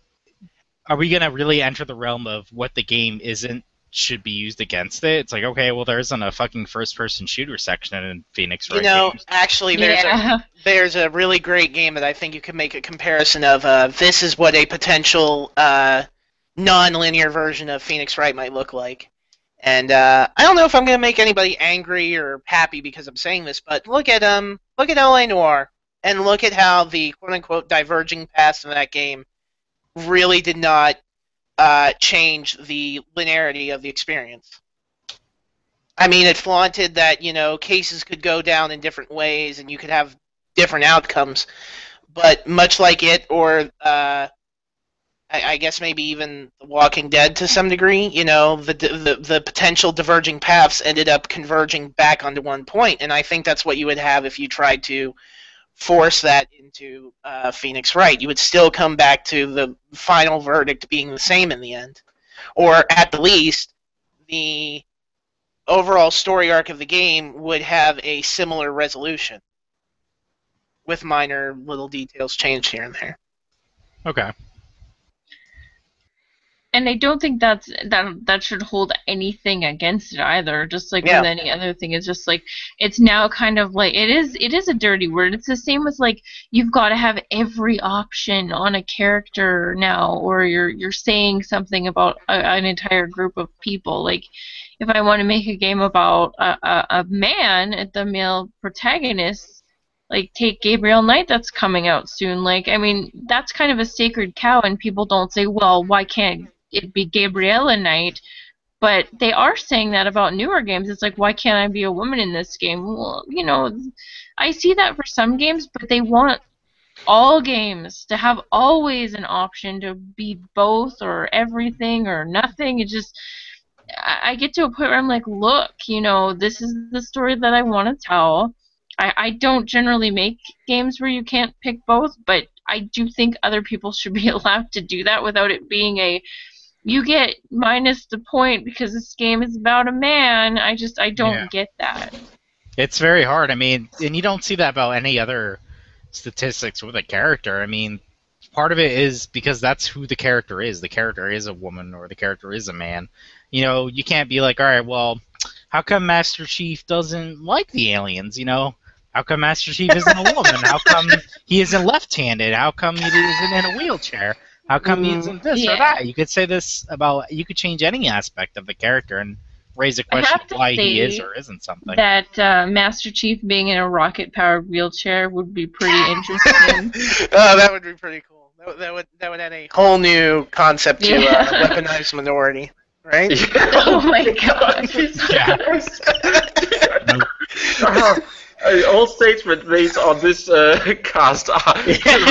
are we gonna really enter the realm of what the game isn't should be used against it? It's like okay, well there isn't a fucking first-person shooter section in Phoenix You Wright know, games. actually, there's a there's a really great game that I think you could make a comparison of. Uh, this is what a potential uh, non-linear version of Phoenix Wright might look like. And uh, I don't know if I'm going to make anybody angry or happy because I'm saying this, but look at um look at LA Noire and look at how the quote unquote diverging paths of that game really did not uh, change the linearity of the experience. I mean, it flaunted that you know cases could go down in different ways and you could have different outcomes, but much like it, or uh, I, I guess maybe even Walking Dead to some degree, you know, the, the the potential diverging paths ended up converging back onto one point, and I think that's what you would have if you tried to force that into uh, Phoenix Wright. You would still come back to the final verdict being the same in the end, or at the least, the overall story arc of the game would have a similar resolution with minor little details changed here and there. Okay. And I don't think that's that that should hold anything against it either. Just like Yeah. with any other thing, it's just like it's now kind of like it is it is a dirty word. It's the same with like you've got to have every option on a character now, or you're you're saying something about a, an entire group of people. Like if I want to make a game about a, a, a man, the male protagonist, like take Gabriel Knight that's coming out soon. Like I mean, that's kind of a sacred cow, and people don't say, well, why can't it be Gabriella Knight? But they are saying that about newer games. It's like, why can't I be a woman in this game? Well, you know, I see that for some games, but they want all games to have always an option to be both or everything or nothing. It just I I get to a point where I'm like, look, you know, this is the story that I want to tell. I, I don't generally make games where you can't pick both, but I do think other people should be allowed to do that without it being a you get minus the point because this game is about a man. I just I don't Yeah. get that. It's very hard. I mean, and you don't see that about any other statistics with a character. I mean, part of it is because that's who the character is. The character is a woman or the character is a man. You know, you can't be like, all right, well, how come Master Chief doesn't like the aliens? You know, how come Master Chief isn't a woman? How come he isn't left-handed? How come he isn't in a wheelchair? How come he Mm, isn't this yeah. or that? You could say this about. You could change any aspect of the character, and raise a question of why he is or isn't something. That uh, Master Chief being in a rocket-powered wheelchair would be pretty interesting. oh, that would be pretty cool. That, would- that would that would add a whole new concept to Yeah. uh, weaponized minority, right? oh my god! Yeah. All statements made on this uh, cast are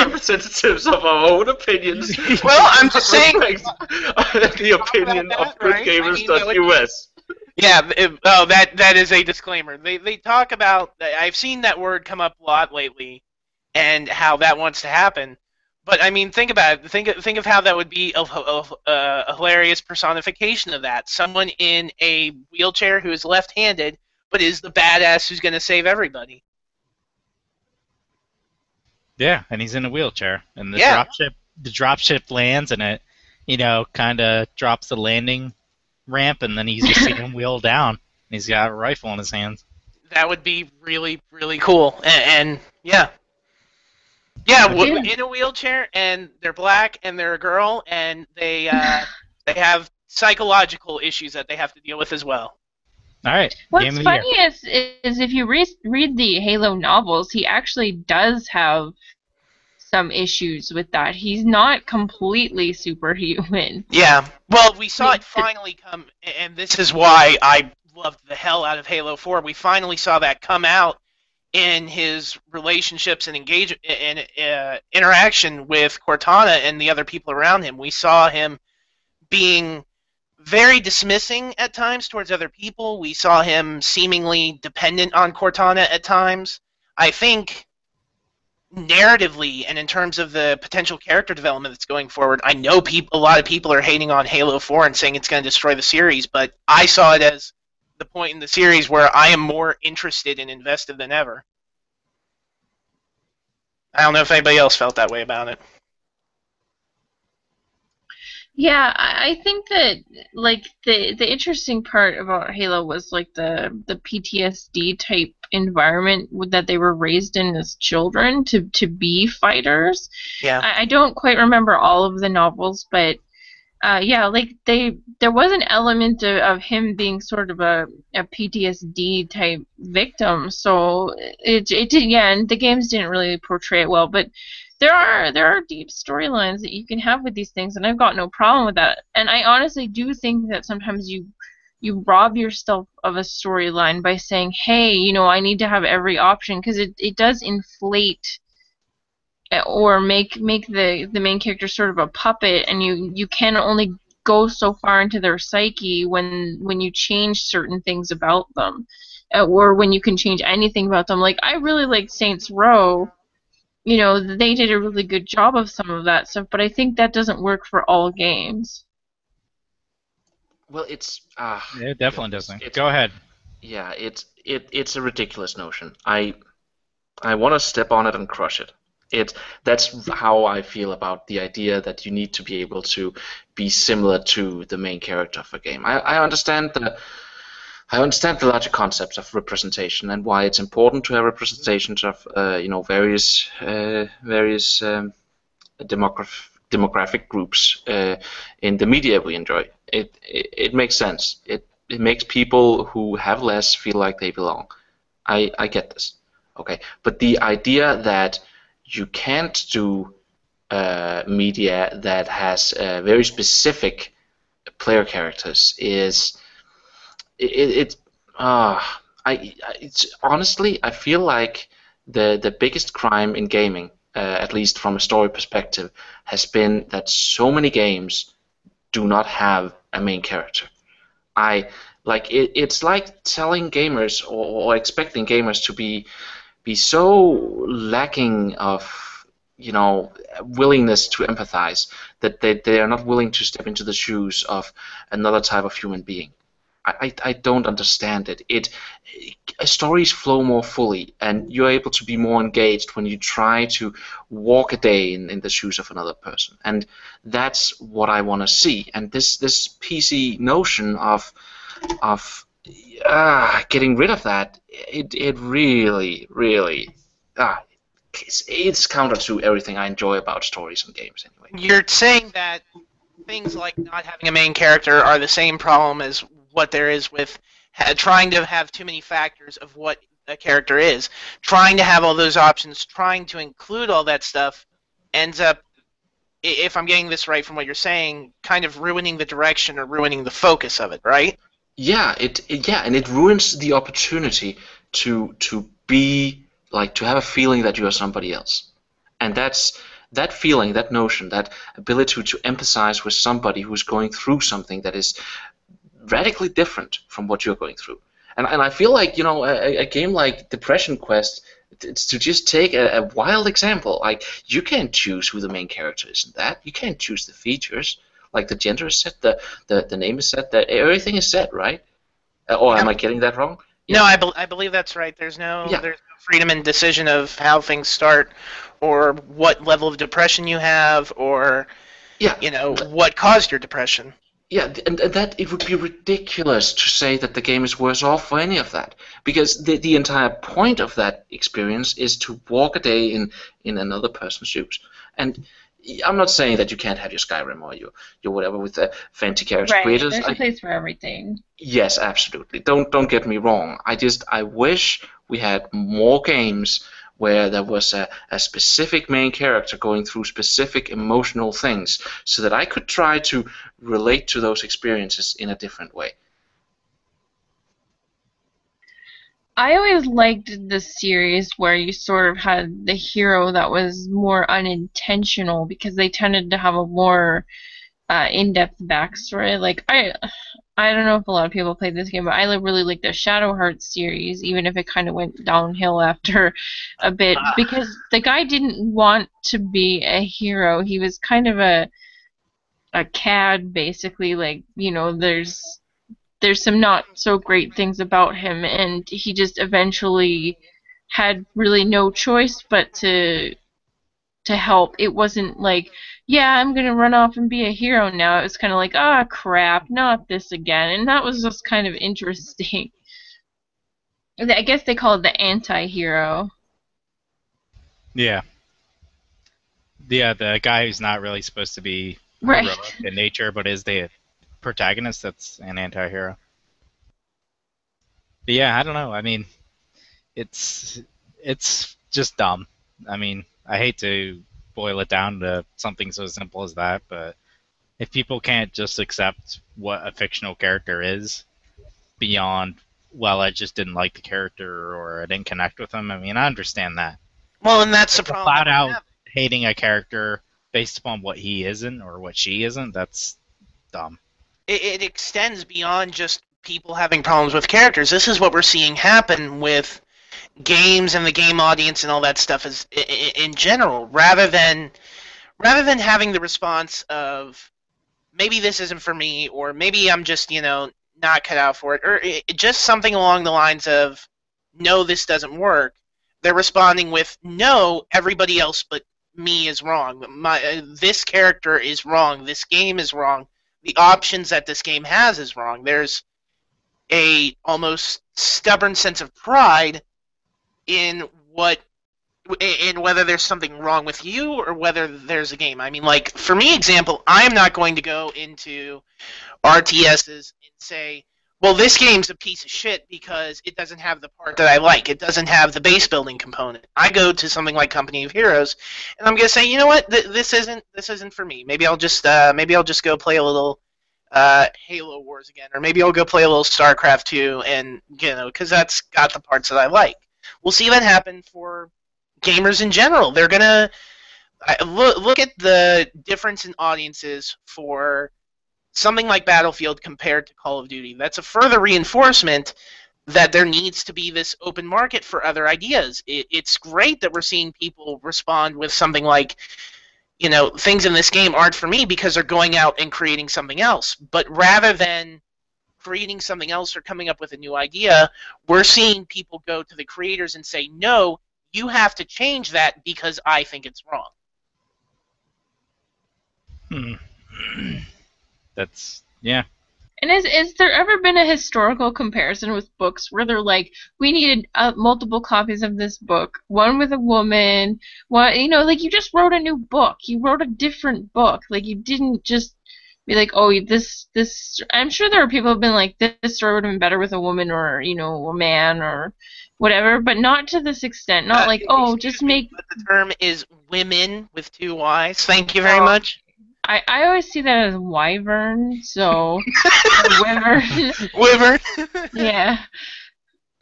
representatives of our own opinions. Well, I'm just saying- the opinion about of that, right? I mean, goodgamers.us. Yeah. it- oh, that that is a disclaimer. They they talk about. I've seen that word come up a lot lately, and how that wants to happen. But I mean, think about it. Think of- think of how that would be a, a, a hilarious personification of that. Someone in a wheelchair who is left-handed, but is the badass who's going to save everybody. Yeah, and he's in a wheelchair, and the Yeah. dropship the dropship lands, and it, you know, kind of drops the landing ramp, and then he's just see him wheel down. And he's got a rifle in his hands. That would be really really cool. And, and yeah. Yeah, w- Yeah. in a wheelchair, and they're black, and they're a girl, and they uh, they have psychological issues that they have to deal with as well. All right, What's game of the year. funny is, is if you re- read the Halo novels, he actually does have some issues with that. He's not completely superhuman. Yeah. Well, we saw it finally come, and this is why I loved the hell out of Halo 4. We finally saw that come out in his relationships and engage and uh, interaction with Cortana and the other people around him. We saw him being very dismissing at times towards other people. We saw him seemingly dependent on Cortana at times. I think narratively and in terms of the potential character development that's going forward, I know people, a lot of people are hating on Halo 4 and saying it's going to destroy the series, but I saw it as the point in the series where I am more interested and invested than ever. I don't know if anybody else felt that way about it. Yeah, I think that like the the interesting part about Halo was like the the PTSD type environment that they were raised in as children to to be fighters. Yeah. I, I don't quite remember all of the novels, but uh, yeah, like they there was an element of, of him being sort of a, a PTSD type victim. So it it did yeah, and the games didn't really portray it well, but there are there are deep storylines that you can have with these things, and I've got no problem with that. And I honestly do think that sometimes you you rob yourself of a storyline by saying, "Hey, you know, I need to have every option," because it, it does inflate uh, or make make the the main character sort of a puppet, and you you can only go so far into their psyche when when you change certain things about them, uh, or when you can change anything about them. Like I really like Saints Row you know, they did a really good job of some of that stuff, but I think that doesn't work for all games. Well, it's uh, It definitely doesn't. It's- Go ahead. yeah, it's it it's a ridiculous notion. I I want to step on it and crush it. It that's how I feel about the idea that you need to be able to be similar to the main character of a game. I, I understand the I understand the larger concepts of representation and why it's important to have representations of uh, you know various uh, various um, demograph- demographic groups uh, in the media we enjoy. It, it it makes sense. It it makes people who have less feel like they belong. I I get this. Okay, but the idea that you can't do uh, media that has uh, very specific player characters is it, it uh, I it's honestly I feel like the the biggest crime in gaming, uh, at least from a story perspective, has been that so many games do not have a main character. I like it, it's like telling gamers or, or expecting gamers to be be so lacking of you know willingness to empathize that they, they are not willing to step into the shoes of another type of human being. I, I, don't understand it. It stories flow more fully, and you're able to be more engaged when you try to walk a day in, in the shoes of another person, and that's what I want to see. And this this PC notion of of uh, getting rid of that, it it really really ah, it's, it's counter to everything I enjoy about stories and games anyway. You're saying that things like not having a main character are the same problem as what there is with ha- trying to have too many factors of what a character is. Trying to have all those options, trying to include all that stuff, ends up, if I'm getting this right from what you're saying, kind of ruining the direction or ruining the focus of it, right? Yeah, it, it yeah, and it ruins the opportunity to to be like to have a feeling that you are somebody else, and that's that feeling, that notion, that ability to, to empathize with somebody who's going through something that is radically different from what you're going through. And and I feel like you know a, a game like Depression Quest. It's to just take a, a wild example. Like you can't choose who the main character is in that. You can't choose the features. Like the gender is set, the the, the name is set, that everything is set, right? Uh, or am I getting that wrong? No, I, bel I believe that's right. There's no Yeah. there's no freedom and decision of how things start, or what level of depression you have, or Yeah. you know what caused your depression. Yeah, and, that it would be ridiculous to say that the game is worse off for any of that, because the the entire point of that experience is to walk a day in in another person's shoes. And I'm not saying that you can't have your Skyrim or your your whatever with the fancy character Right. creators. There's a place for everything. Yes, absolutely. Don't don't get me wrong. I just I wish we had more games where there was a, a specific main character going through specific emotional things so that I could try to relate to those experiences in a different way. I always liked the series where you sort of had the hero that was more unintentional because they tended to have a more uh, in-depth backstory. Like I, I don't know if a lot of people played this game, but I really like the Shadow Hearts series, even if it kind of went downhill after a bit, Ah. because the guy didn't want to be a hero. He was kind of a a cad, basically. Like you know, there's there's some not so great things about him, and he just eventually had really no choice but to to help. It wasn't like, yeah, I'm gonna run off and be a hero now. It was kind of like, ah, crap, not this again, and that was just kind of interesting. I guess they call it the anti-hero. Yeah. Yeah, the guy who's not really supposed to be Right. in nature, but is the protagonist that's an anti-hero. But yeah, I don't know. I mean, it's it's just dumb. I mean, I hate to boil it down to something so simple as that, but if people can't just accept what a fictional character is beyond, well, I just didn't like the character or I didn't connect with them. I mean, I understand that Well, and that's the a problem. flat out have. hating a character based upon what he isn't or what she isn't. That's dumb. It, it extends beyond just people having problems with characters. This is what we're seeing happen with games and the game audience and all that stuff is in general rather than rather than having the response of maybe this isn't for me or maybe I'm just you know not cut out for it or i just something along the lines of no this doesn't work. They're responding with no everybody else but me is wrong. My uh, this character is wrong. This game is wrong. The options that this game has is wrong. There's a almost stubborn sense of pride in what in whether there's something wrong with you or whether there's a game. I mean, like for me, example, I am not going to go into RTSs and say, "Well, this game's a piece of shit because it doesn't have the part that I like. It doesn't have the base building component." I go to something like Company of Heroes, and I'm gonna say, "You know what? Th- this isn't this isn't for me. Maybe I'll just uh, maybe I'll just go play a little." Uh, Halo Wars again, or maybe I'll go play a little StarCraft 2, and you know, because that's got the parts that I like we'll see that happen for gamers in general. They're gonna look look at the difference in audiences for something like Battlefield compared to Call of Duty. That's a further reinforcement that there needs to be this open market for other ideas. It, it's great that we're seeing people respond with something like, you know, things in this game aren't for me because they're going out and creating something else. But rather than creating something else or coming up with a new idea, we're seeing people go to the creators and say, no, you have to change that because I think it's wrong. Hmm. That's yeah. And is is there ever been a historical comparison with books where they're like, we needed uh, multiple copies of this book, one with a woman, one, you know, like you just wrote a new book, you wrote a different book, like you didn't just be like, oh, this this. I'm sure there are people who've been like, this story would have been better with a woman or you know a man or whatever, but not to this extent. Not Uh, like, oh, just make. The term is women with two Y's. Thank you very Oh. much. I I always see that as wyvern, so wyvern. Wyvern. yeah.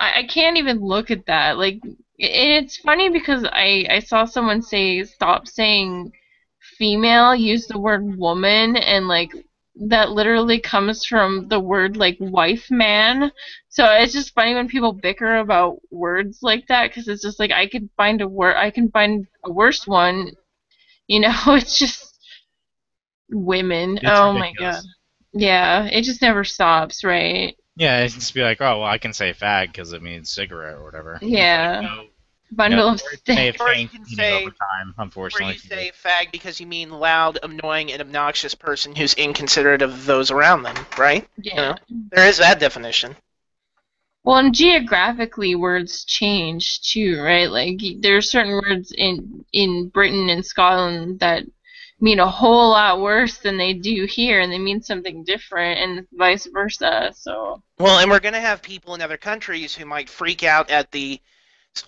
I, I can't even look at that. Like, it's funny because I, I saw someone say, stop saying female, use the word woman, and like, that literally comes from the word like wife man. So it's just funny when people bicker about words like that because it's just like I could find a word, I can find a worse one. You know, it's just women. It's oh my god. Yeah, it just never stops, right? Yeah, it's just be like, oh well, I can say fag because it means cigarette or whatever. Yeah. No, Bundle no, of words may have sticks. Or you changed can say- over time, Or unfortunately. you say fag because you mean loud, annoying, and obnoxious person who's inconsiderate of those around them, right? Yeah. There is that definition. Well, and geographically, words change too, right? Like there are certain words in in Britain and Scotland that mean a whole lot worse than they do here, and they mean something different, and vice versa. So Well, and we're going to have people in other countries who might freak out at the s-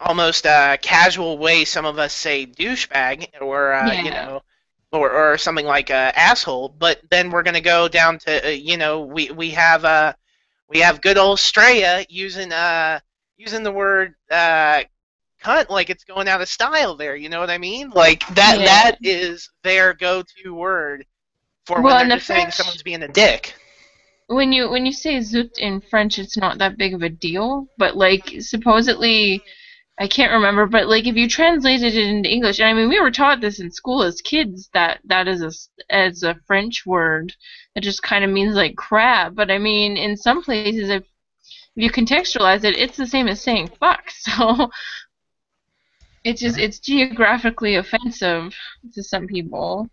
almost a casual way some of us say douchebag or uh, you know or, or something like uh, asshole, but then we're going to go down to uh, you know we we have uh we have good old Straya using uh using the word uh cunt like it's going out of style there, you know what I mean? Like that Yeah. that is their go-to word for Well, when they're the saying French- someone's being a dick. when you when you say zoot in French, it's not that big of a deal, but like supposedly. I can't remember, but like if you translated it into English, and I mean we were taught this in school as kids that that is a s- as a French word that just kind of means like crap. But I mean in some places if if you contextualize it, it's the same as saying fuck. So it's just it's geographically offensive to some people,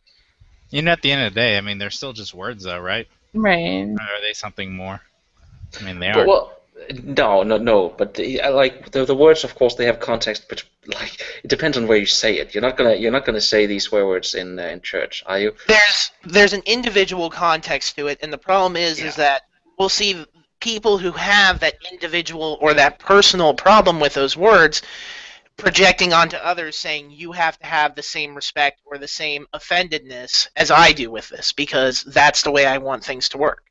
You know, at the end of the day, I mean, they're still just words, though, right? right? Or are they something more? I mean, they are. well, no, no, no. But the, like the, the words, of course, they have context. But like, it depends on where you say it. You're not gonna you're not gonna say these swear words in uh, in church, are you? there's there's an individual context to it, and the problem is is that we'll see people who have that individual or that personal problem with those words projecting onto others saying you have to have the same respect or the same offendedness as I do with this because that's the way I want things to work.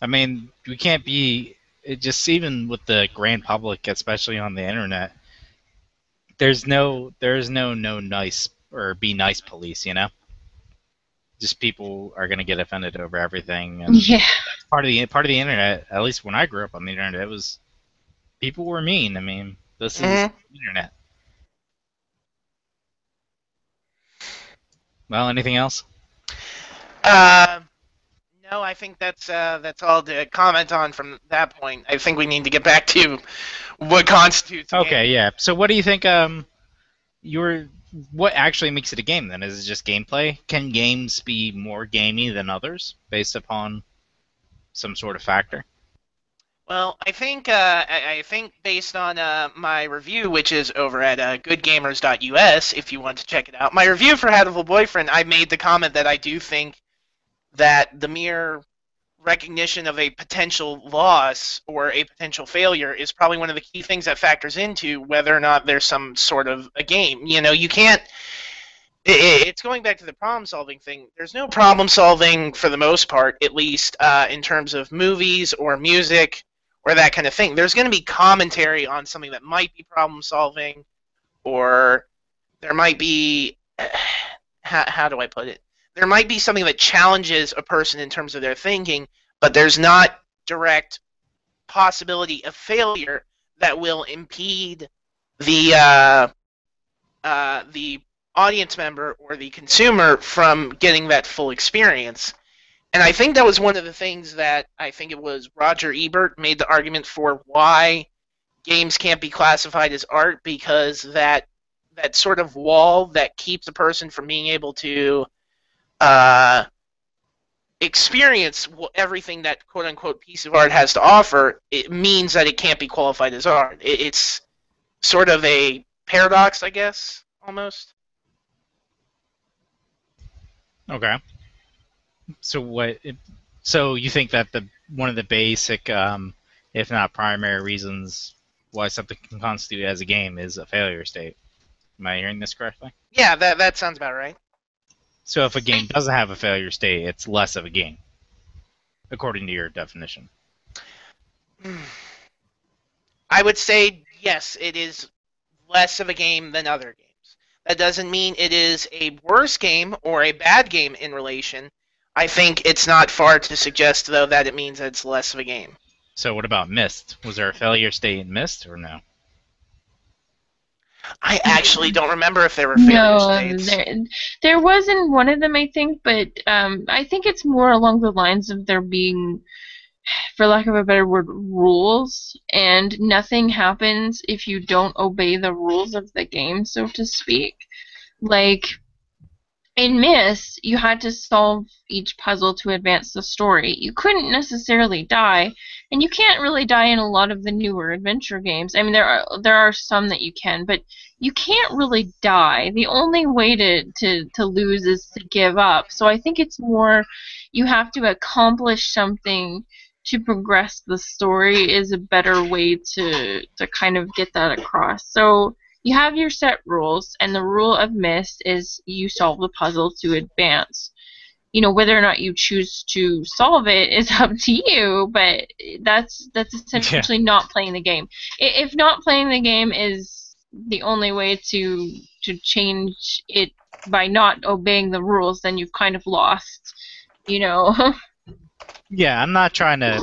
I mean, we can't be it just even with the grand public, especially on the internet. There's no there's no no nice or be nice police, you know. Just people are gonna get offended over everything, and Yeah. part of the part of the internet. At least when I grew up on the internet, it was people were mean. I mean, this is Mhm. the internet. Well, anything else? Uh, no, I think that's uh, that's all to comment on from that point. I think we need to get back to what constitutes. Okay, yeah. So what do you think? Um, your what actually makes it a game then? Is it just gameplay? Can games be more gamey than others based upon some sort of factor? Well, I think uh, I, I think based on uh, my review, which is over at uh, goodgamers.us, if you want to check it out, my review for Hatoful Boyfriend, I made the comment that I do think that the mere recognition of a potential loss or a potential failure is probably one of the key things that factors into whether or not there's some sort of a game. You know, you can't. It's going back to the problem solving thing. There's no problem solving for the most part, at least uh, in terms of movies or music or that kind of thing. There's going to be commentary on something that might be problem solving, or there might be how, how do I put it? There might be something that challenges a person in terms of their thinking, but there's not direct possibility of failure that will impede the uh, uh, the audience member or the consumer from getting that full experience. And I think that was one of the things that I think it was Roger Ebert made the argument for why games can't be classified as art because that that sort of wall that keeps a person from being able to uh, experience everything that quote unquote piece of art has to offer, it means that it can't be qualified as art. It, it's sort of a paradox, I guess, almost. Okay. So what? So you think that the one of the basic, um, if not primary reasons why something can constitute as a game is a failure state? Am I hearing this correctly? Yeah, that that sounds about right. So if a game doesn't have a failure state, it's less of a game, according to your definition. I would say yes, it is less of a game than other games. That doesn't mean it is a worse game or a bad game in relation. I think it's not far to suggest, though, that it means that it's less of a game. So what about Myst? Was there a failure state in Myst or no? I actually don't remember if there were failure No, states. there, there wasn't one of them, I think, but um, I think it's more along the lines of there being, for lack of a better word, rules, and nothing happens if you don't obey the rules of the game, so to speak. Like, in Myst, you had to solve each puzzle to advance the story. You couldn't necessarily die, and you can't really die in a lot of the newer adventure games. I mean, there are there are some that you can, but you can't really die. The only way to, to, to lose is to give up. So I think it's more you have to accomplish something to progress the story is a better way to to kind of get that across. So you have your set rules, and the rule of Myst is you solve the puzzle to advance. You know whether or not you choose to solve it is up to you, but that's that's essentially not playing the game. If not playing the game is the only way to to change it by not obeying the rules, then you've kind of lost. You know. Yeah, I'm not trying to.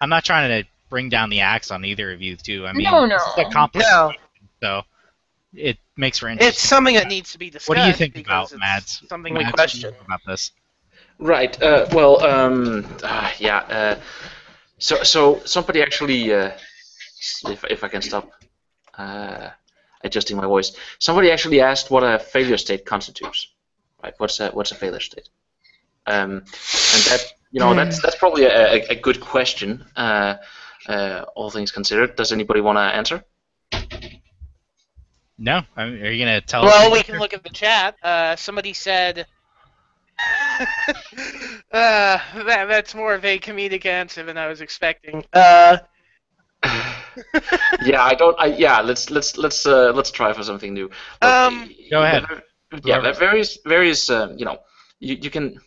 I'm not trying to bring down the axe on either of you two. I mean, No, no. it's a complex No, so it makes for interesting. it's something that needs to be discussed. What do you think about Mads? Something Mads, we what do you question. about this? Right. Uh, well, um, uh, yeah. Uh, so, so somebody actually, uh, if if I can stop uh, adjusting my voice, somebody actually asked what a failure state constitutes. Right. What's a what's a failure state? Um, and that you know that's that's probably a, a, a good question. Uh, uh, all things considered, does anybody want to answer? No, I mean, are you gonna tell? Well, us? we can look at the chat. Uh, somebody said. uh, that, that's more of a comedic answer than I was expecting. Uh, yeah, I don't. I, yeah, let's let's let's uh, let's try for something new. Look, Um, Go ahead. Yeah, Whoever. various various. Um, you know, you, you can.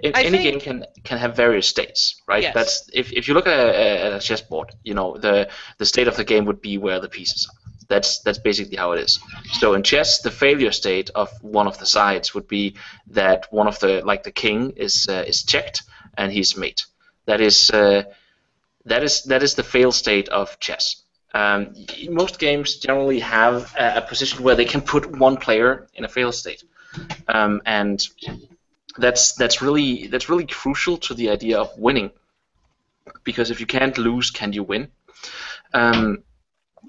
In, any think- game can can have various states, right? Yes. That's if, if you look at a, at a chessboard, you know the the state of the game would be where the pieces are. That's that's basically how it is. So in chess, the failure state of one of the sides would be that one of the like the king is uh, is checked and he's mate. That is uh, that is that is the fail state of chess. Um, most games generally have a, a position where they can put one player in a fail state, um, and that's that's really that's really crucial to the idea of winning. Because if you can't lose, can you win? Um,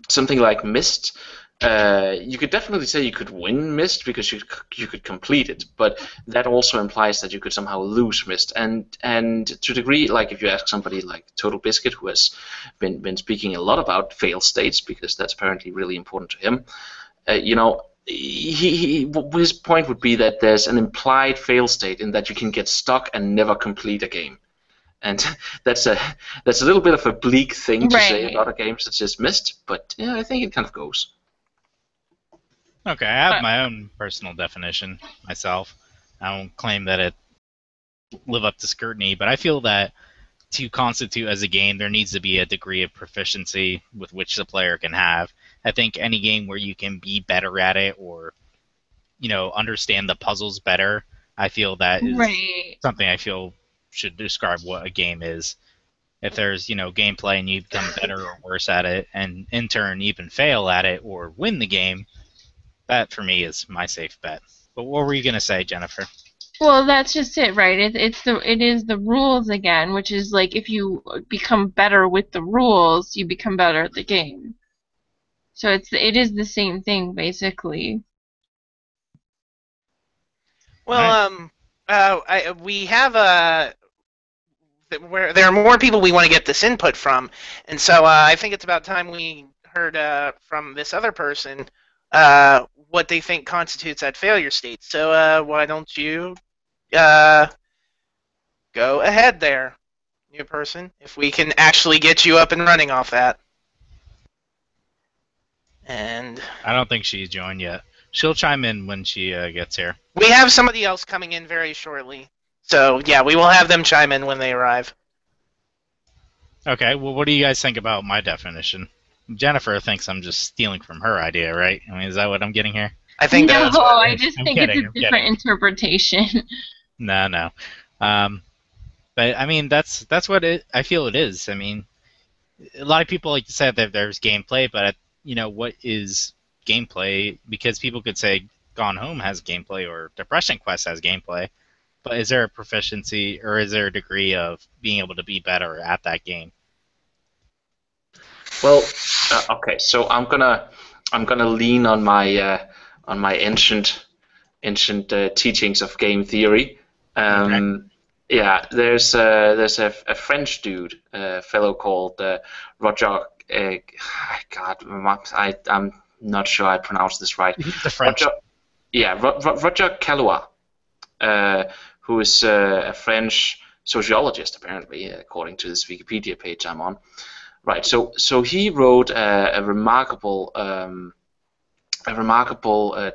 something like Myst, uh, you could definitely say you could win Myst because you you could complete it, but that also implies that you could somehow lose Myst. And and to a degree, like if you ask somebody like TotalBiscuit, who has been been speaking a lot about fail states because that's apparently really important to him, uh, you know. He, he, his point would be that there's an implied fail state in that you can get stuck and never complete a game, and that's a that's a little bit of a bleak thing to say about a game that's just missed, but yeah, I think it kind of goes. Okay, I have Uh, my own personal definition myself. I don't claim that it live up to scrutiny, but I feel that to constitute as a game, there needs to be a degree of proficiency with which the player can have. I think any game where you can be better at it or, you know, understand the puzzles better, I feel that is Right. something I feel should describe what a game is. If there's, you know, gameplay and you become better or worse at it, and in turn even fail at it or win the game, that for me is my safe bet. But what were you gonna say, Jennifer? Well, that's just it, right? It, it's the it is the rules again, which is like if you become better with the rules, you become better at the game. So it's it is the same thing basically. Well, um, uh, I, we have a. Where there are more people we want to get this input from, and so uh, I think it's about time we heard uh, from this other person uh, what they think constitutes that failure state. So uh, why don't you uh, go ahead there, new person. If we can actually get you up and running off that. And I don't think she's joined yet. She'll chime in when she uh, gets here. we have somebody else coming in very shortly. So yeah, we will have them chime in when they arrive. Okay, well, what do you guys think about my definition? Jennifer thinks I'm just stealing from her idea, right? I mean, is that what I'm getting here? I think no, that's what I just I'm think kidding, it's I'm a different interpretation. No, no. Um, but I mean, that's that's what it. I feel it is. I mean, a lot of people like to say that there's gameplay, but you know, what is gameplay? Because people could say Gone Home has gameplay or Depression Quest has gameplay, but is there a proficiency or is there a degree of being able to be better at that game? Well, uh, okay, so I'm gonna I'm gonna lean on my uh, on my ancient ancient uh, teachings of game theory. Um, Yeah, there's uh, there's a, a French dude, a fellow called uh, Roger. Uh, God, I I'm not sure I pronounced this right. the French. Roger, yeah, Ro- Ro- Roger Caillois, uh, who is uh, a French sociologist, apparently, according to this Wikipedia page I'm on. Right. So, so he wrote a, a remarkable, um, a remarkable, uh,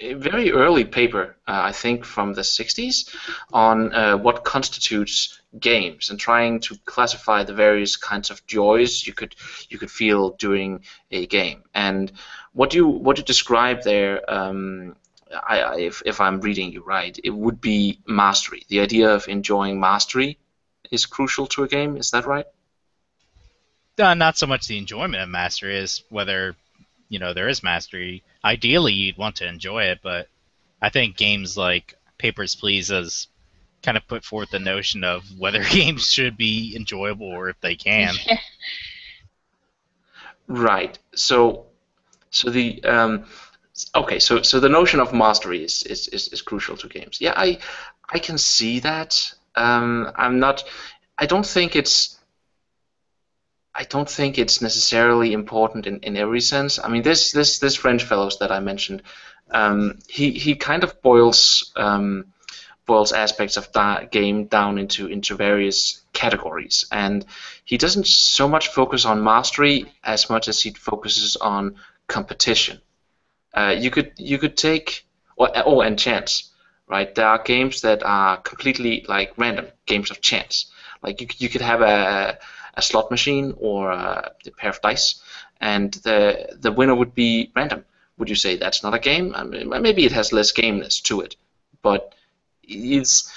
a very early paper, uh, I think from the 60s, on uh, what constitutes games and trying to classify the various kinds of joys you could you could feel during a game. And what you what you describe there, um, I, I, if if I'm reading you right, it would be mastery. The idea of enjoying mastery is crucial to a game. Is that right? Uh, not so much the enjoyment of mastery as whether you know there is mastery. Ideally, you'd want to enjoy it, but I think games like Papers Please has kind of put forth the notion of whether games should be enjoyable or if they can. Right. So, so the um, okay. So, so the notion of mastery is, is, is, is crucial to games. Yeah, I I can see that. Um, I'm not. I don't think it's. I don't think it's necessarily important in, in every sense. I mean, this this this French fellows that I mentioned, um, he he kind of boils um, boils aspects of that game down into into various categories, and he doesn't so much focus on mastery as much as he focuses on competition. Uh, you could you could take or oh and chance, right? There are games that are completely like random games of chance. Like you you could have a a slot machine or a, pair of dice, and the the winner would be random. Would you say that's not a game? I mean, maybe it has less gameness to it, but it's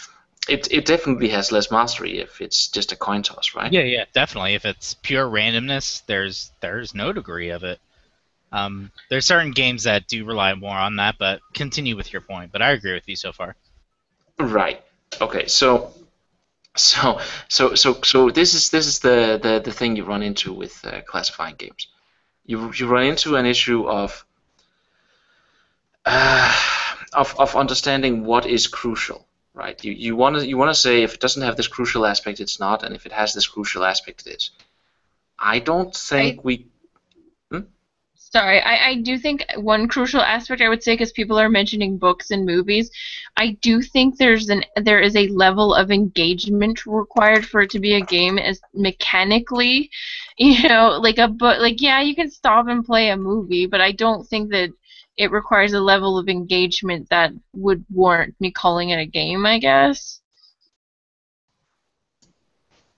it, it definitely has less mastery if it's just a coin toss, right? Yeah, yeah, definitely. If it's pure randomness, there's there's no degree of it. Um, there's certain games that do rely more on that, but continue with your point. But I agree with you so far. Right. Okay. So, so, so, so, so this is this is the the, the thing you run into with uh, classifying games. You you run into an issue of uh, of of understanding what is crucial. Right. You you want to you want to say if it doesn't have this crucial aspect, it's not, and if it has this crucial aspect, it is. I don't think we. Sorry, I, I do think one crucial aspect I would say because people are mentioning books and movies, I do think there's an there is a level of engagement required for it to be a game as mechanically, you know, like a book. Like yeah, you can stop and play a movie, but I don't think that it requires a level of engagement that would warrant me calling it a game. I guess.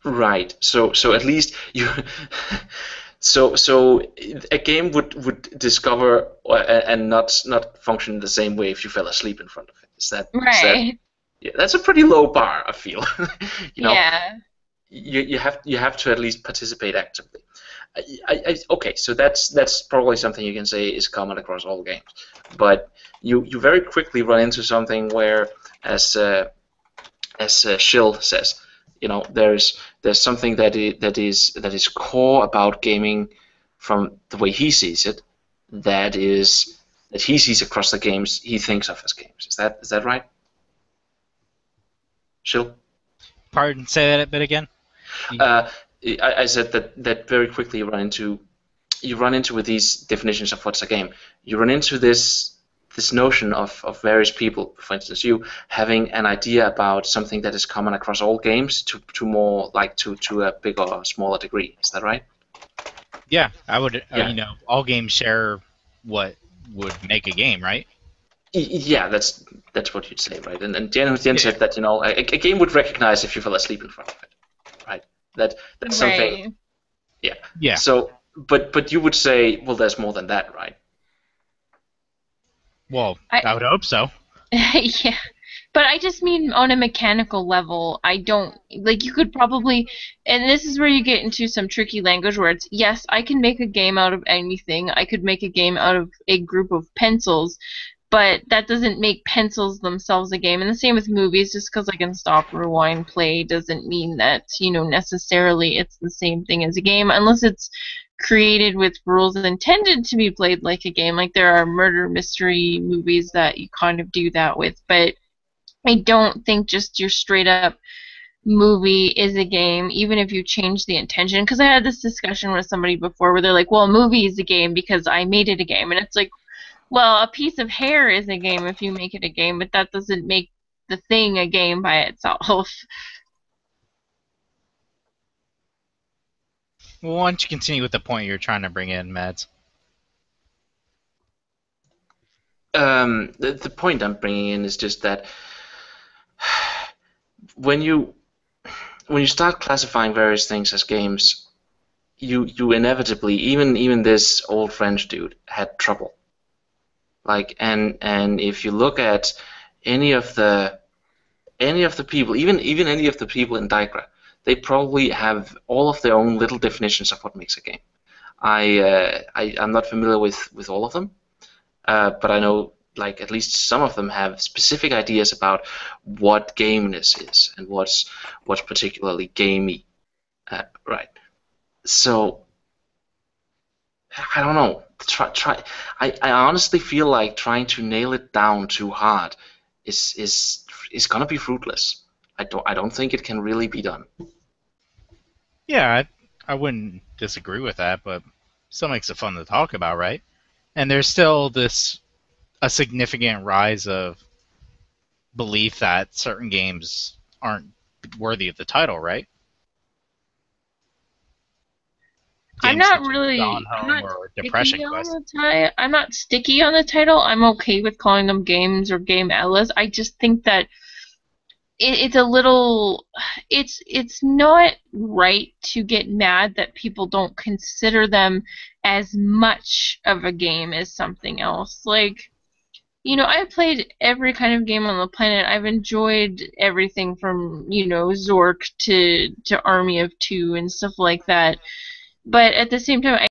Right. So so at least you. So, so a game would, would discover uh, and not not function the same way if you fell asleep in front of it. Is that right? Is that, yeah, that's a pretty low bar. I feel. you know, yeah. you, you have you have to at least participate actively. I, I, okay, so that's that's probably something you can say is common across all games, but you you very quickly run into something where, as uh, as uh, Shill says, you know there's there's something that is, that is that is core about gaming from the way he sees it that is that he sees across the games he thinks of as games is that is that right Shill? Pardon, say that a bit again. Uh, I, I said that that very quickly you run into you run into with these definitions of what's a game you run into this this notion of, of various people, for instance, you having an idea about something that is common across all games to, to more like to, to a bigger or smaller degree. Is that right? Yeah, I would. Uh, Yeah. you know, all games share what would make a game, right? Yeah, that's that's what you'd say, right? And and Jen, Jen Yeah. said that you know a, a game would recognize if you fell asleep in front of it, right? That that's something. Right. Yeah. So, but but you would say, well, there's more than that, right? Well, I- I would hope so. yeah. But I just mean on a mechanical level, I don't like you could probably and this is where you get into some tricky language where it's yes, I can make a game out of anything. I could make a game out of a group of pencils, but that doesn't make pencils themselves a game. And the same with movies, just because I can stop, rewind, play doesn't mean that, you know, necessarily it's the same thing as a game unless it's created with rules intended to be played like a game. Like there are murder mystery movies that you kind of do that with, but I don't think just your straight up movie is a game, even if you change the intention. Because I had this discussion with somebody before where they're like, well, a movie is a game because I made it a game. And it's like, well, a piece of hair is a game if you make it a game, but that doesn't make the thing a game by itself. Why don't you continue with the point you're trying to bring in, Mads? um, the, the point I'm bringing in is just that when you when you start classifying various things as games, you you inevitably even even this old French dude had trouble. Like and and if you look at any of the any of the people, even even any of the people in DiGRA, they probably have all of their own little definitions of what makes a game. I uh, I I'm not familiar with with all of them, uh, but I know like at least some of them have specific ideas about what gameness is and what's what's particularly gamey, uh, right? So I don't know. Try try. I, I honestly feel like trying to nail it down too hard is is is gonna be fruitless. I don't I don't think it can really be done. Yeah, I, I wouldn't disagree with that, but still makes it fun to talk about, right? And there's still this a significant rise of belief that certain games aren't worthy of the title, right? I'm not really- I'm Home not or Depression Sticky on Quest. the ti- I'm not sticky on the title. I'm okay with calling them games or game Ellas. I just think that it, it's a little it's it's not right to get mad that people don't consider them as much of a game as something else. Like you know, I've played every kind of game on the planet. I've enjoyed everything from, you know, Zork to to Army of Two and stuff like that. But at the same time,